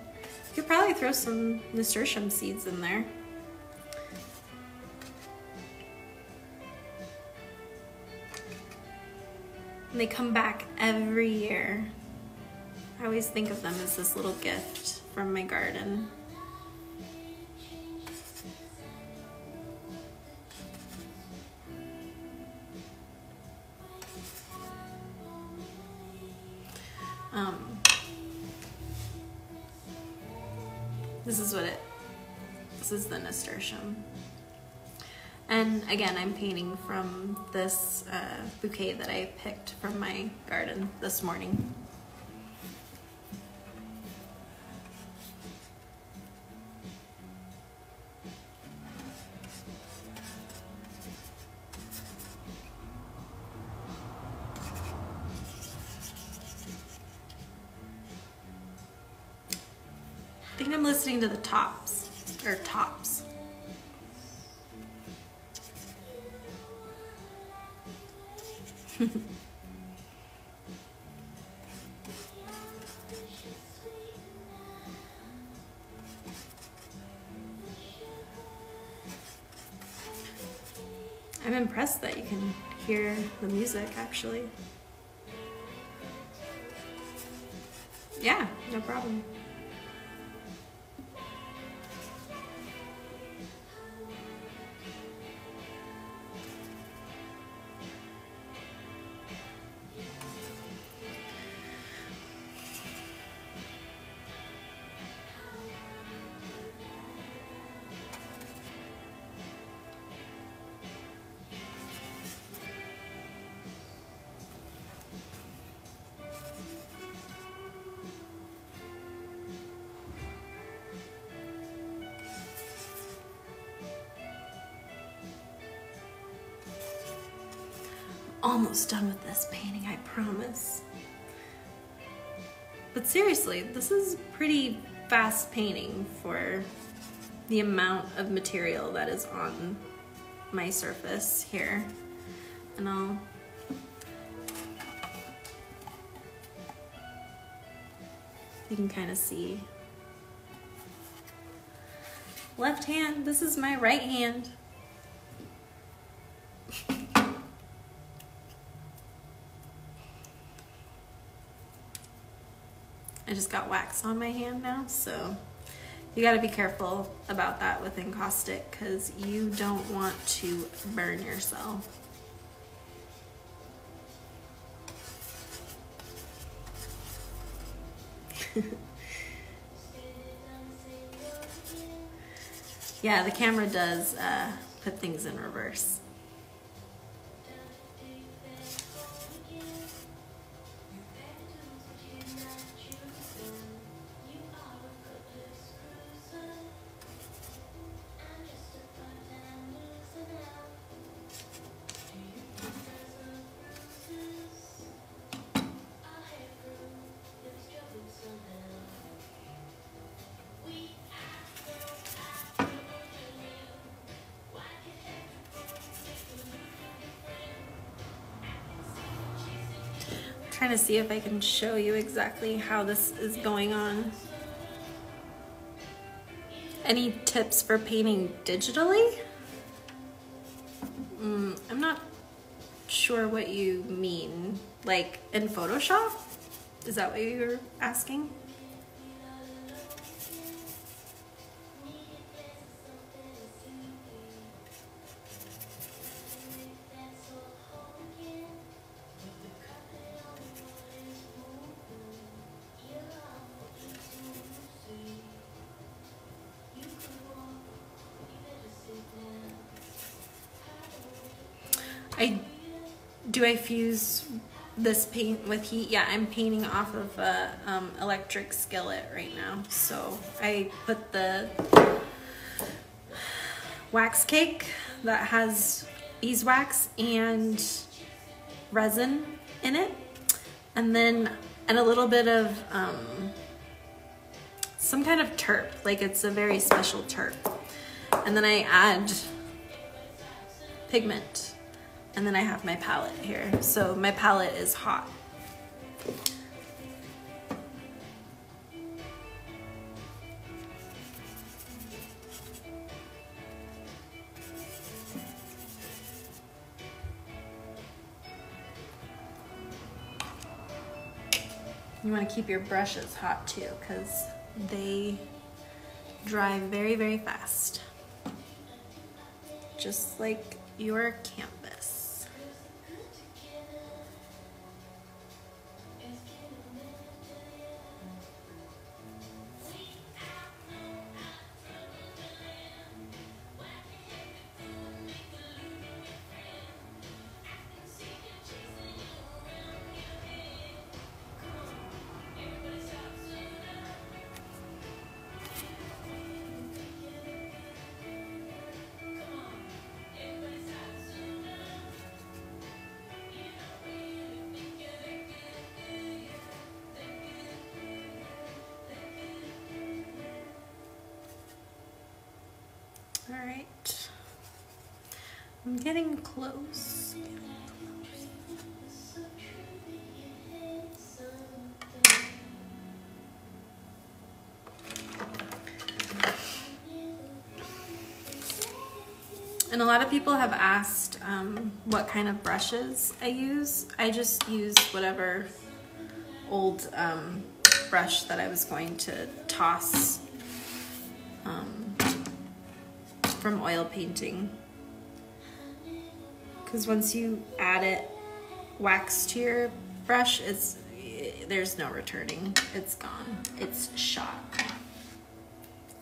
Speaker 1: You could probably throw some nasturtium seeds in there. And they come back every year. I always think of them as this little gift from my garden. Um, this is what it, this is the nasturtium. And again, I'm painting from this uh, bouquet that I picked from my garden this morning. I'm listening to the tops, or tops. I'm impressed that you can hear the music actually. Yeah, no problem. Almost done with this painting, I promise. But seriously, this is pretty fast painting for the amount of material that is on my surface here. And I'll you can kind of see left hand this is my right hand I just wax on my hand now, so you got to be careful about that with encaustic because you don't want to burn yourself. yeah, the camera does uh, put things in reverse. See if I can show you exactly how this is going on. Any tips for painting digitally? Mm, I'm not sure what you mean. Like in Photoshop? Is that what you're asking? I do I fuse this paint with heat? Yeah, I'm painting off of a um, electric skillet right now. So I put the wax cake that has beeswax and resin in it. And then, and a little bit of um, some kind of terp, like it's a very special terp. And then I add pigment and then I have my palette here. So my palette is hot. You want to keep your brushes hot too because they dry very, very fast. Just like your canvas. Getting close. And a lot of people have asked um, what kind of brushes I use. I just use whatever old um, brush that I was going to toss um, from oil painting. Because once you add it wax to your brush, it's there's no returning. It's gone. It's shot.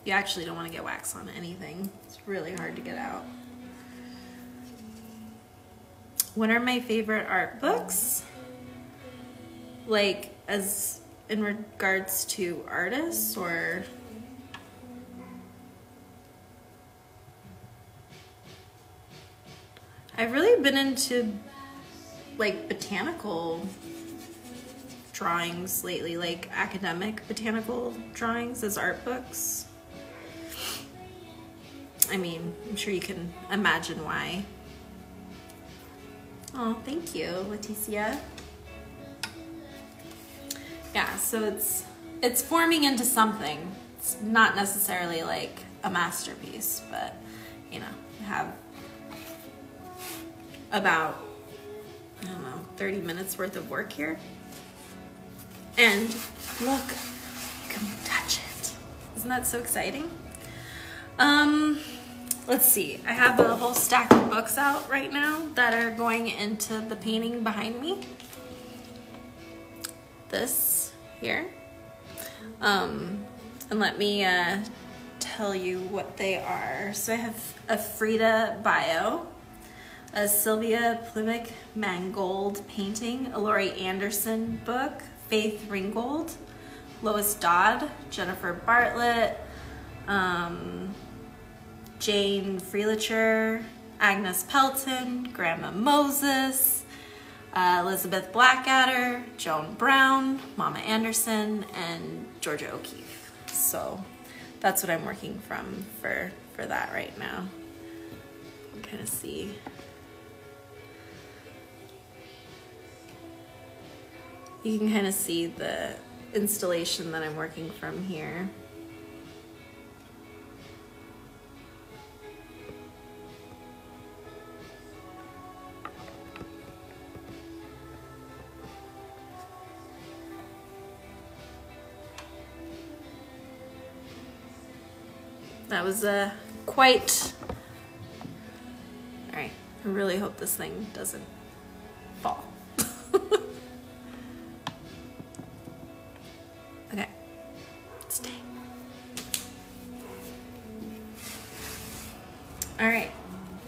Speaker 1: You actually don't want to get wax on anything. It's really hard to get out. What are my favorite art books? Like as in regards to artists or I've really been into like botanical drawings lately, like academic botanical drawings as art books. I mean, I'm sure you can imagine why. Oh, thank you, Leticia. Yeah, so it's it's forming into something. It's not necessarily like a masterpiece, but you know, have about I don't know, 30 minutes worth of work here. And look, you can touch it. Isn't that so exciting? Um, let's see. I have a whole stack of books out right now that are going into the painting behind me. This here. Um, and let me uh, tell you what they are. So I have a Frida bio a Sylvia Plimack Mangold painting, a Laurie Anderson book, Faith Ringgold, Lois Dodd, Jennifer Bartlett, um, Jane Freilicher, Agnes Pelton, Grandma Moses, uh, Elizabeth Blackadder, Joan Brown, Mamma Andersson, and Georgia O'Keeffe. So that's what I'm working from for, for that right now. Kind of see. You can kind of see the installation that I'm working from here. That was a uh, quite, all right, I really hope this thing doesn't fall. All right,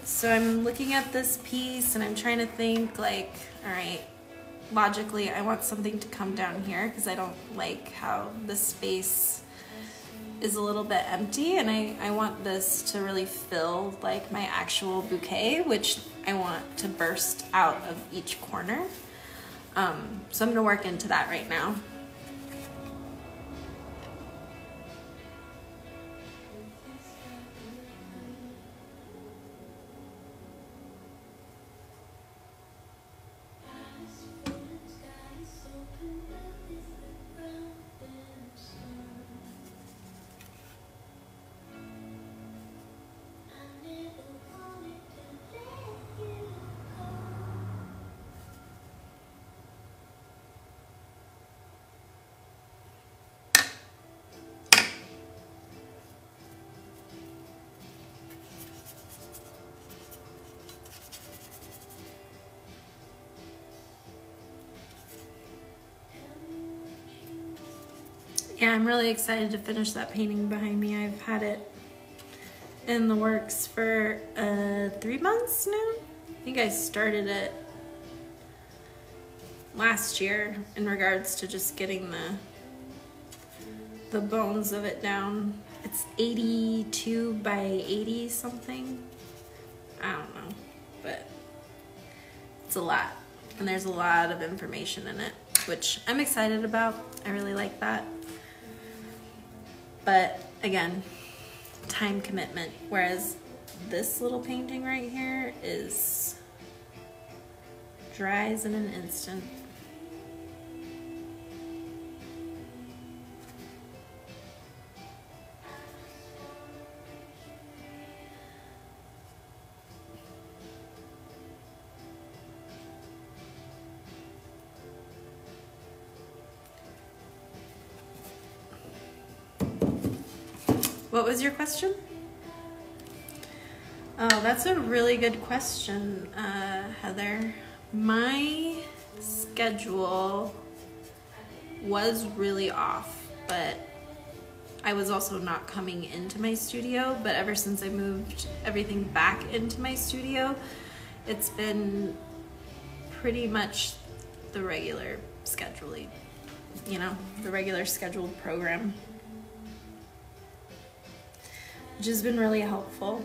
Speaker 1: so I'm looking at this piece and I'm trying to think like, all right, logically I want something to come down here because I don't like how the space is a little bit empty and I, I want this to really fill like my actual bouquet, which I want to burst out of each corner. Um, so I'm gonna work into that right now. Yeah, I'm really excited to finish that painting behind me. I've had it in the works for uh, three months now. I think I started it last year in regards to just getting the the bones of it down. It's 82 by 80 something. I don't know, but it's a lot. And there's a lot of information in it, which I'm excited about. I really like that. But again, time commitment. Whereas this little painting right here is dries in an instant. Was your question? Oh, that's a really good question, uh, Heather. My schedule was really off, but I was also not coming into my studio. But ever since I moved everything back into my studio, it's been pretty much the regular scheduling, you know, the regular scheduled program which has been really helpful.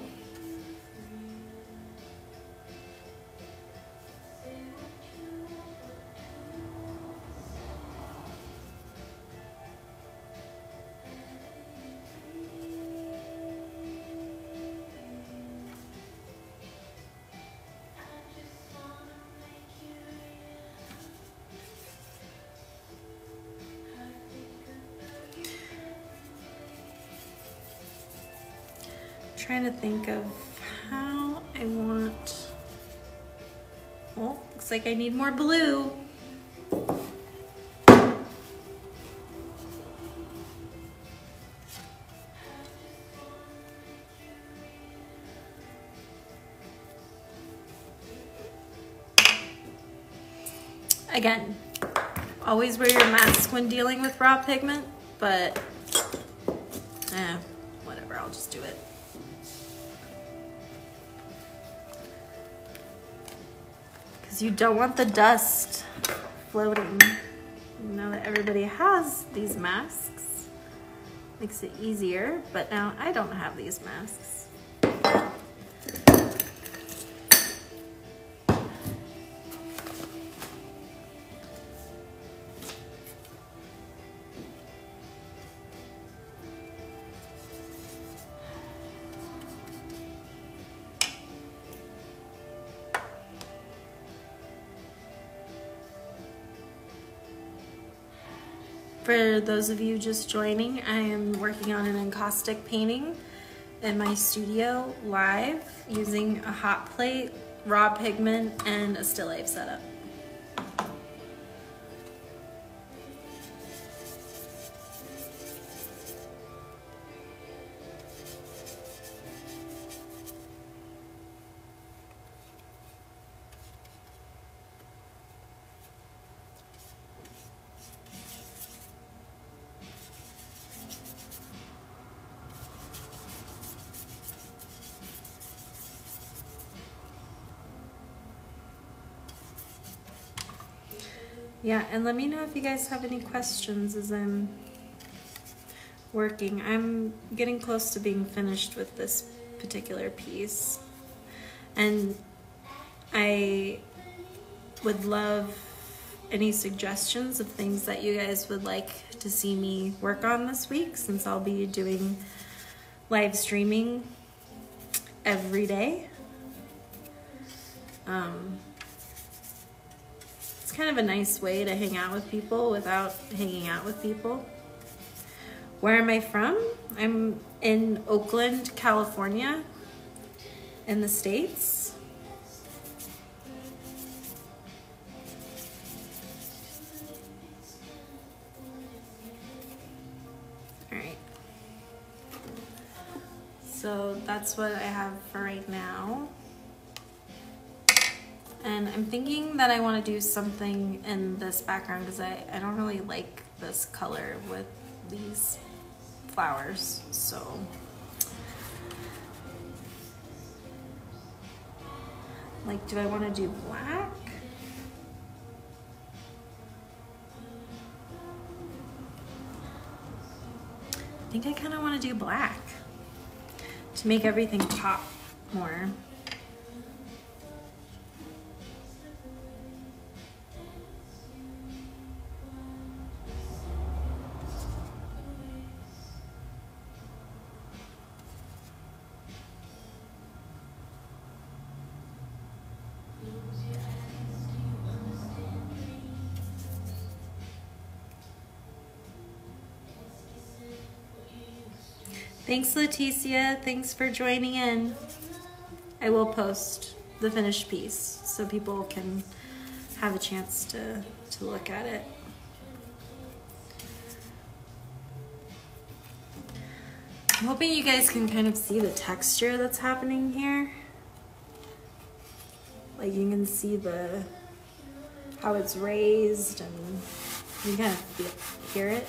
Speaker 1: Think of how I want, well, looks like I need more blue. Again, always wear your mask when dealing with raw pigment, but eh, whatever, I'll just do it. You don't want the dust floating. Now that everybody has these masks, makes it easier, but now I don't have these masks. For those of you just joining, I am working on an encaustic painting in my studio live using a hot plate, raw pigment, and a still life setup. Yeah, and let me know if you guys have any questions as I'm working. I'm getting close to being finished with this particular piece. And I would love any suggestions of things that you guys would like to see me work on this week since I'll be doing live streaming every day. Um, kind of a nice way to hang out with people without hanging out with people. Where am I from? I'm in Oakland, California, in the States. All right. So that's what I have for right now. And I'm thinking that I want to do something in this background because I, I don't really like this color with these flowers. So like, do I want to do black? I think I kind of want to do black to make everything pop more. Thanks, Leticia. Thanks for joining in. I will post the finished piece so people can have a chance to, to look at it. I'm hoping you guys can kind of see the texture that's happening here. Like you can see the how it's raised and you kind of hear it.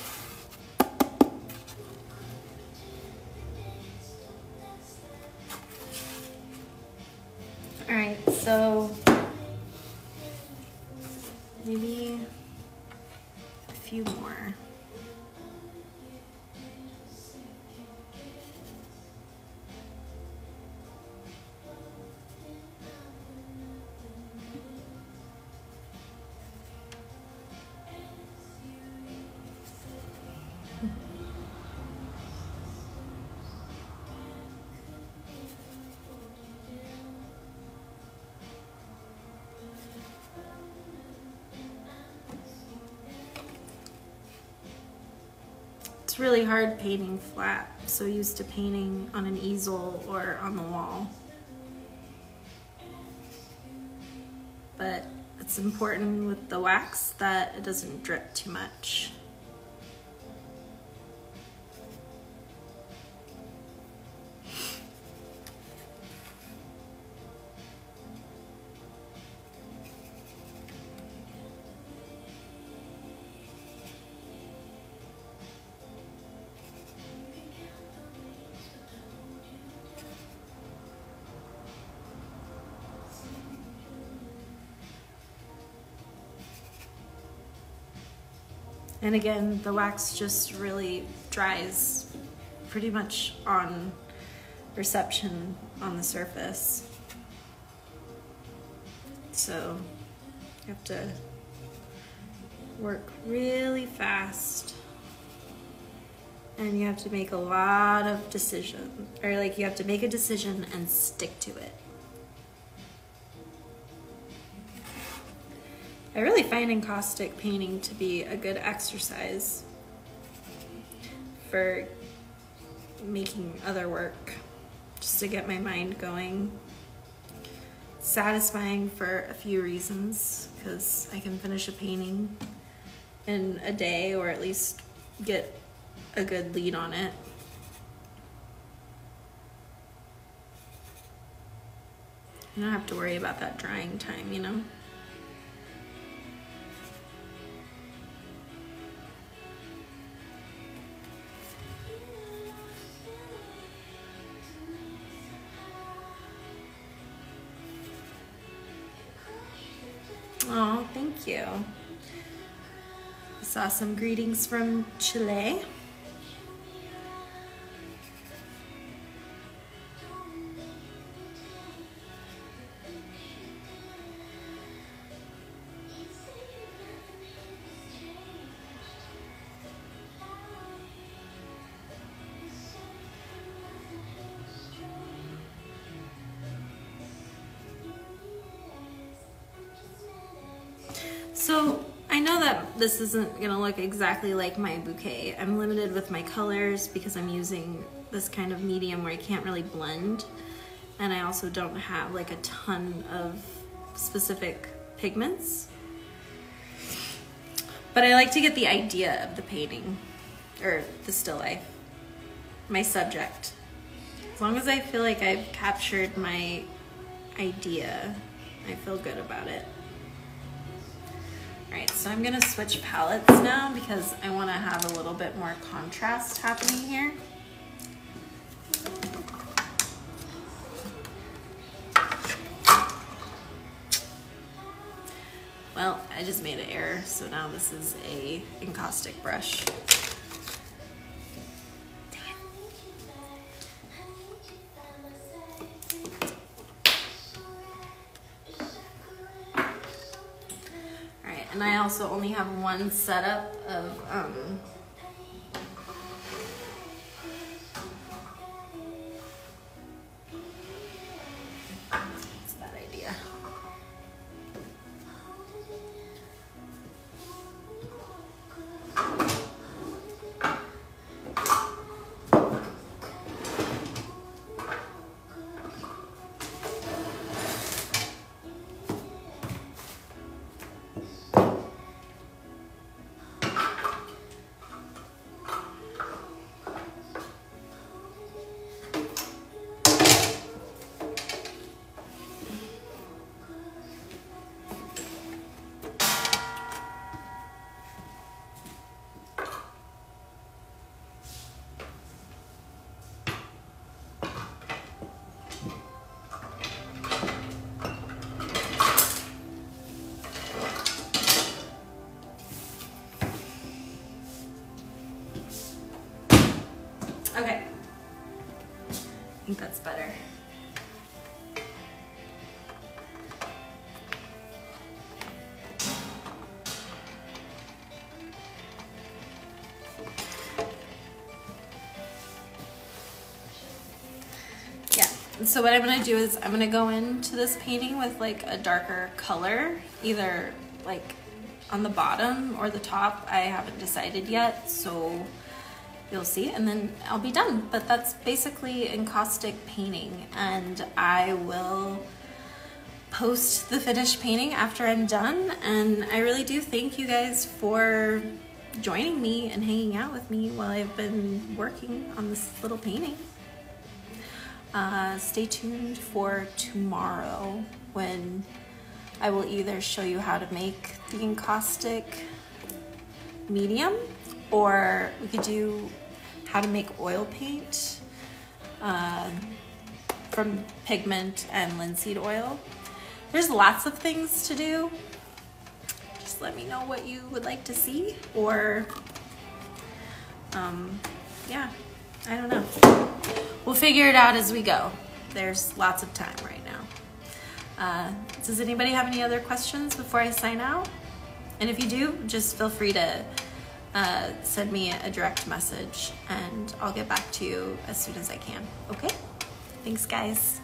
Speaker 1: Really hard painting flat, so used to painting on an easel or on the wall. But it's important with the wax that it doesn't drip too much. And again, the wax just really dries pretty much on reception on the surface. So you have to work really fast and you have to make a lot of decisions or like you have to make a decision and stick to it. I really find encaustic painting to be a good exercise for making other work, just to get my mind going. Satisfying for a few reasons, because I can finish a painting in a day or at least get a good lead on it. You don't have to worry about that drying time, you know? You. I saw some greetings from Chile. This isn't gonna look exactly like my bouquet. I'm limited with my colors because I'm using this kind of medium where I can't really blend. And I also don't have like a ton of specific pigments. But I like to get the idea of the painting, or the still life, my subject. As long as I feel like I've captured my idea, I feel good about it. All right, so I'm gonna switch palettes now because I wanna have a little bit more contrast happening here. Well, I just made an error, so now this is a encaustic brush. And I also only have one setup of um, Yeah, so what I'm gonna do is I'm gonna go into this painting with like a darker color, either like on the bottom or the top. I haven't decided yet, so you'll see and then I'll be done. But that's basically encaustic painting and I will post the finished painting after I'm done and I really do thank you guys for joining me and hanging out with me while I've been working on this little painting. Uh, stay tuned for tomorrow when I will either show you how to make the encaustic medium or we could do how to make oil paint uh, from pigment and linseed oil. There's lots of things to do. Just let me know what you would like to see or um, yeah, I don't know. We'll figure it out as we go. There's lots of time right now. Uh, does anybody have any other questions before I sign out? And if you do, just feel free to uh, send me a direct message and I'll get back to you as soon as I can. Okay? Thanks, guys.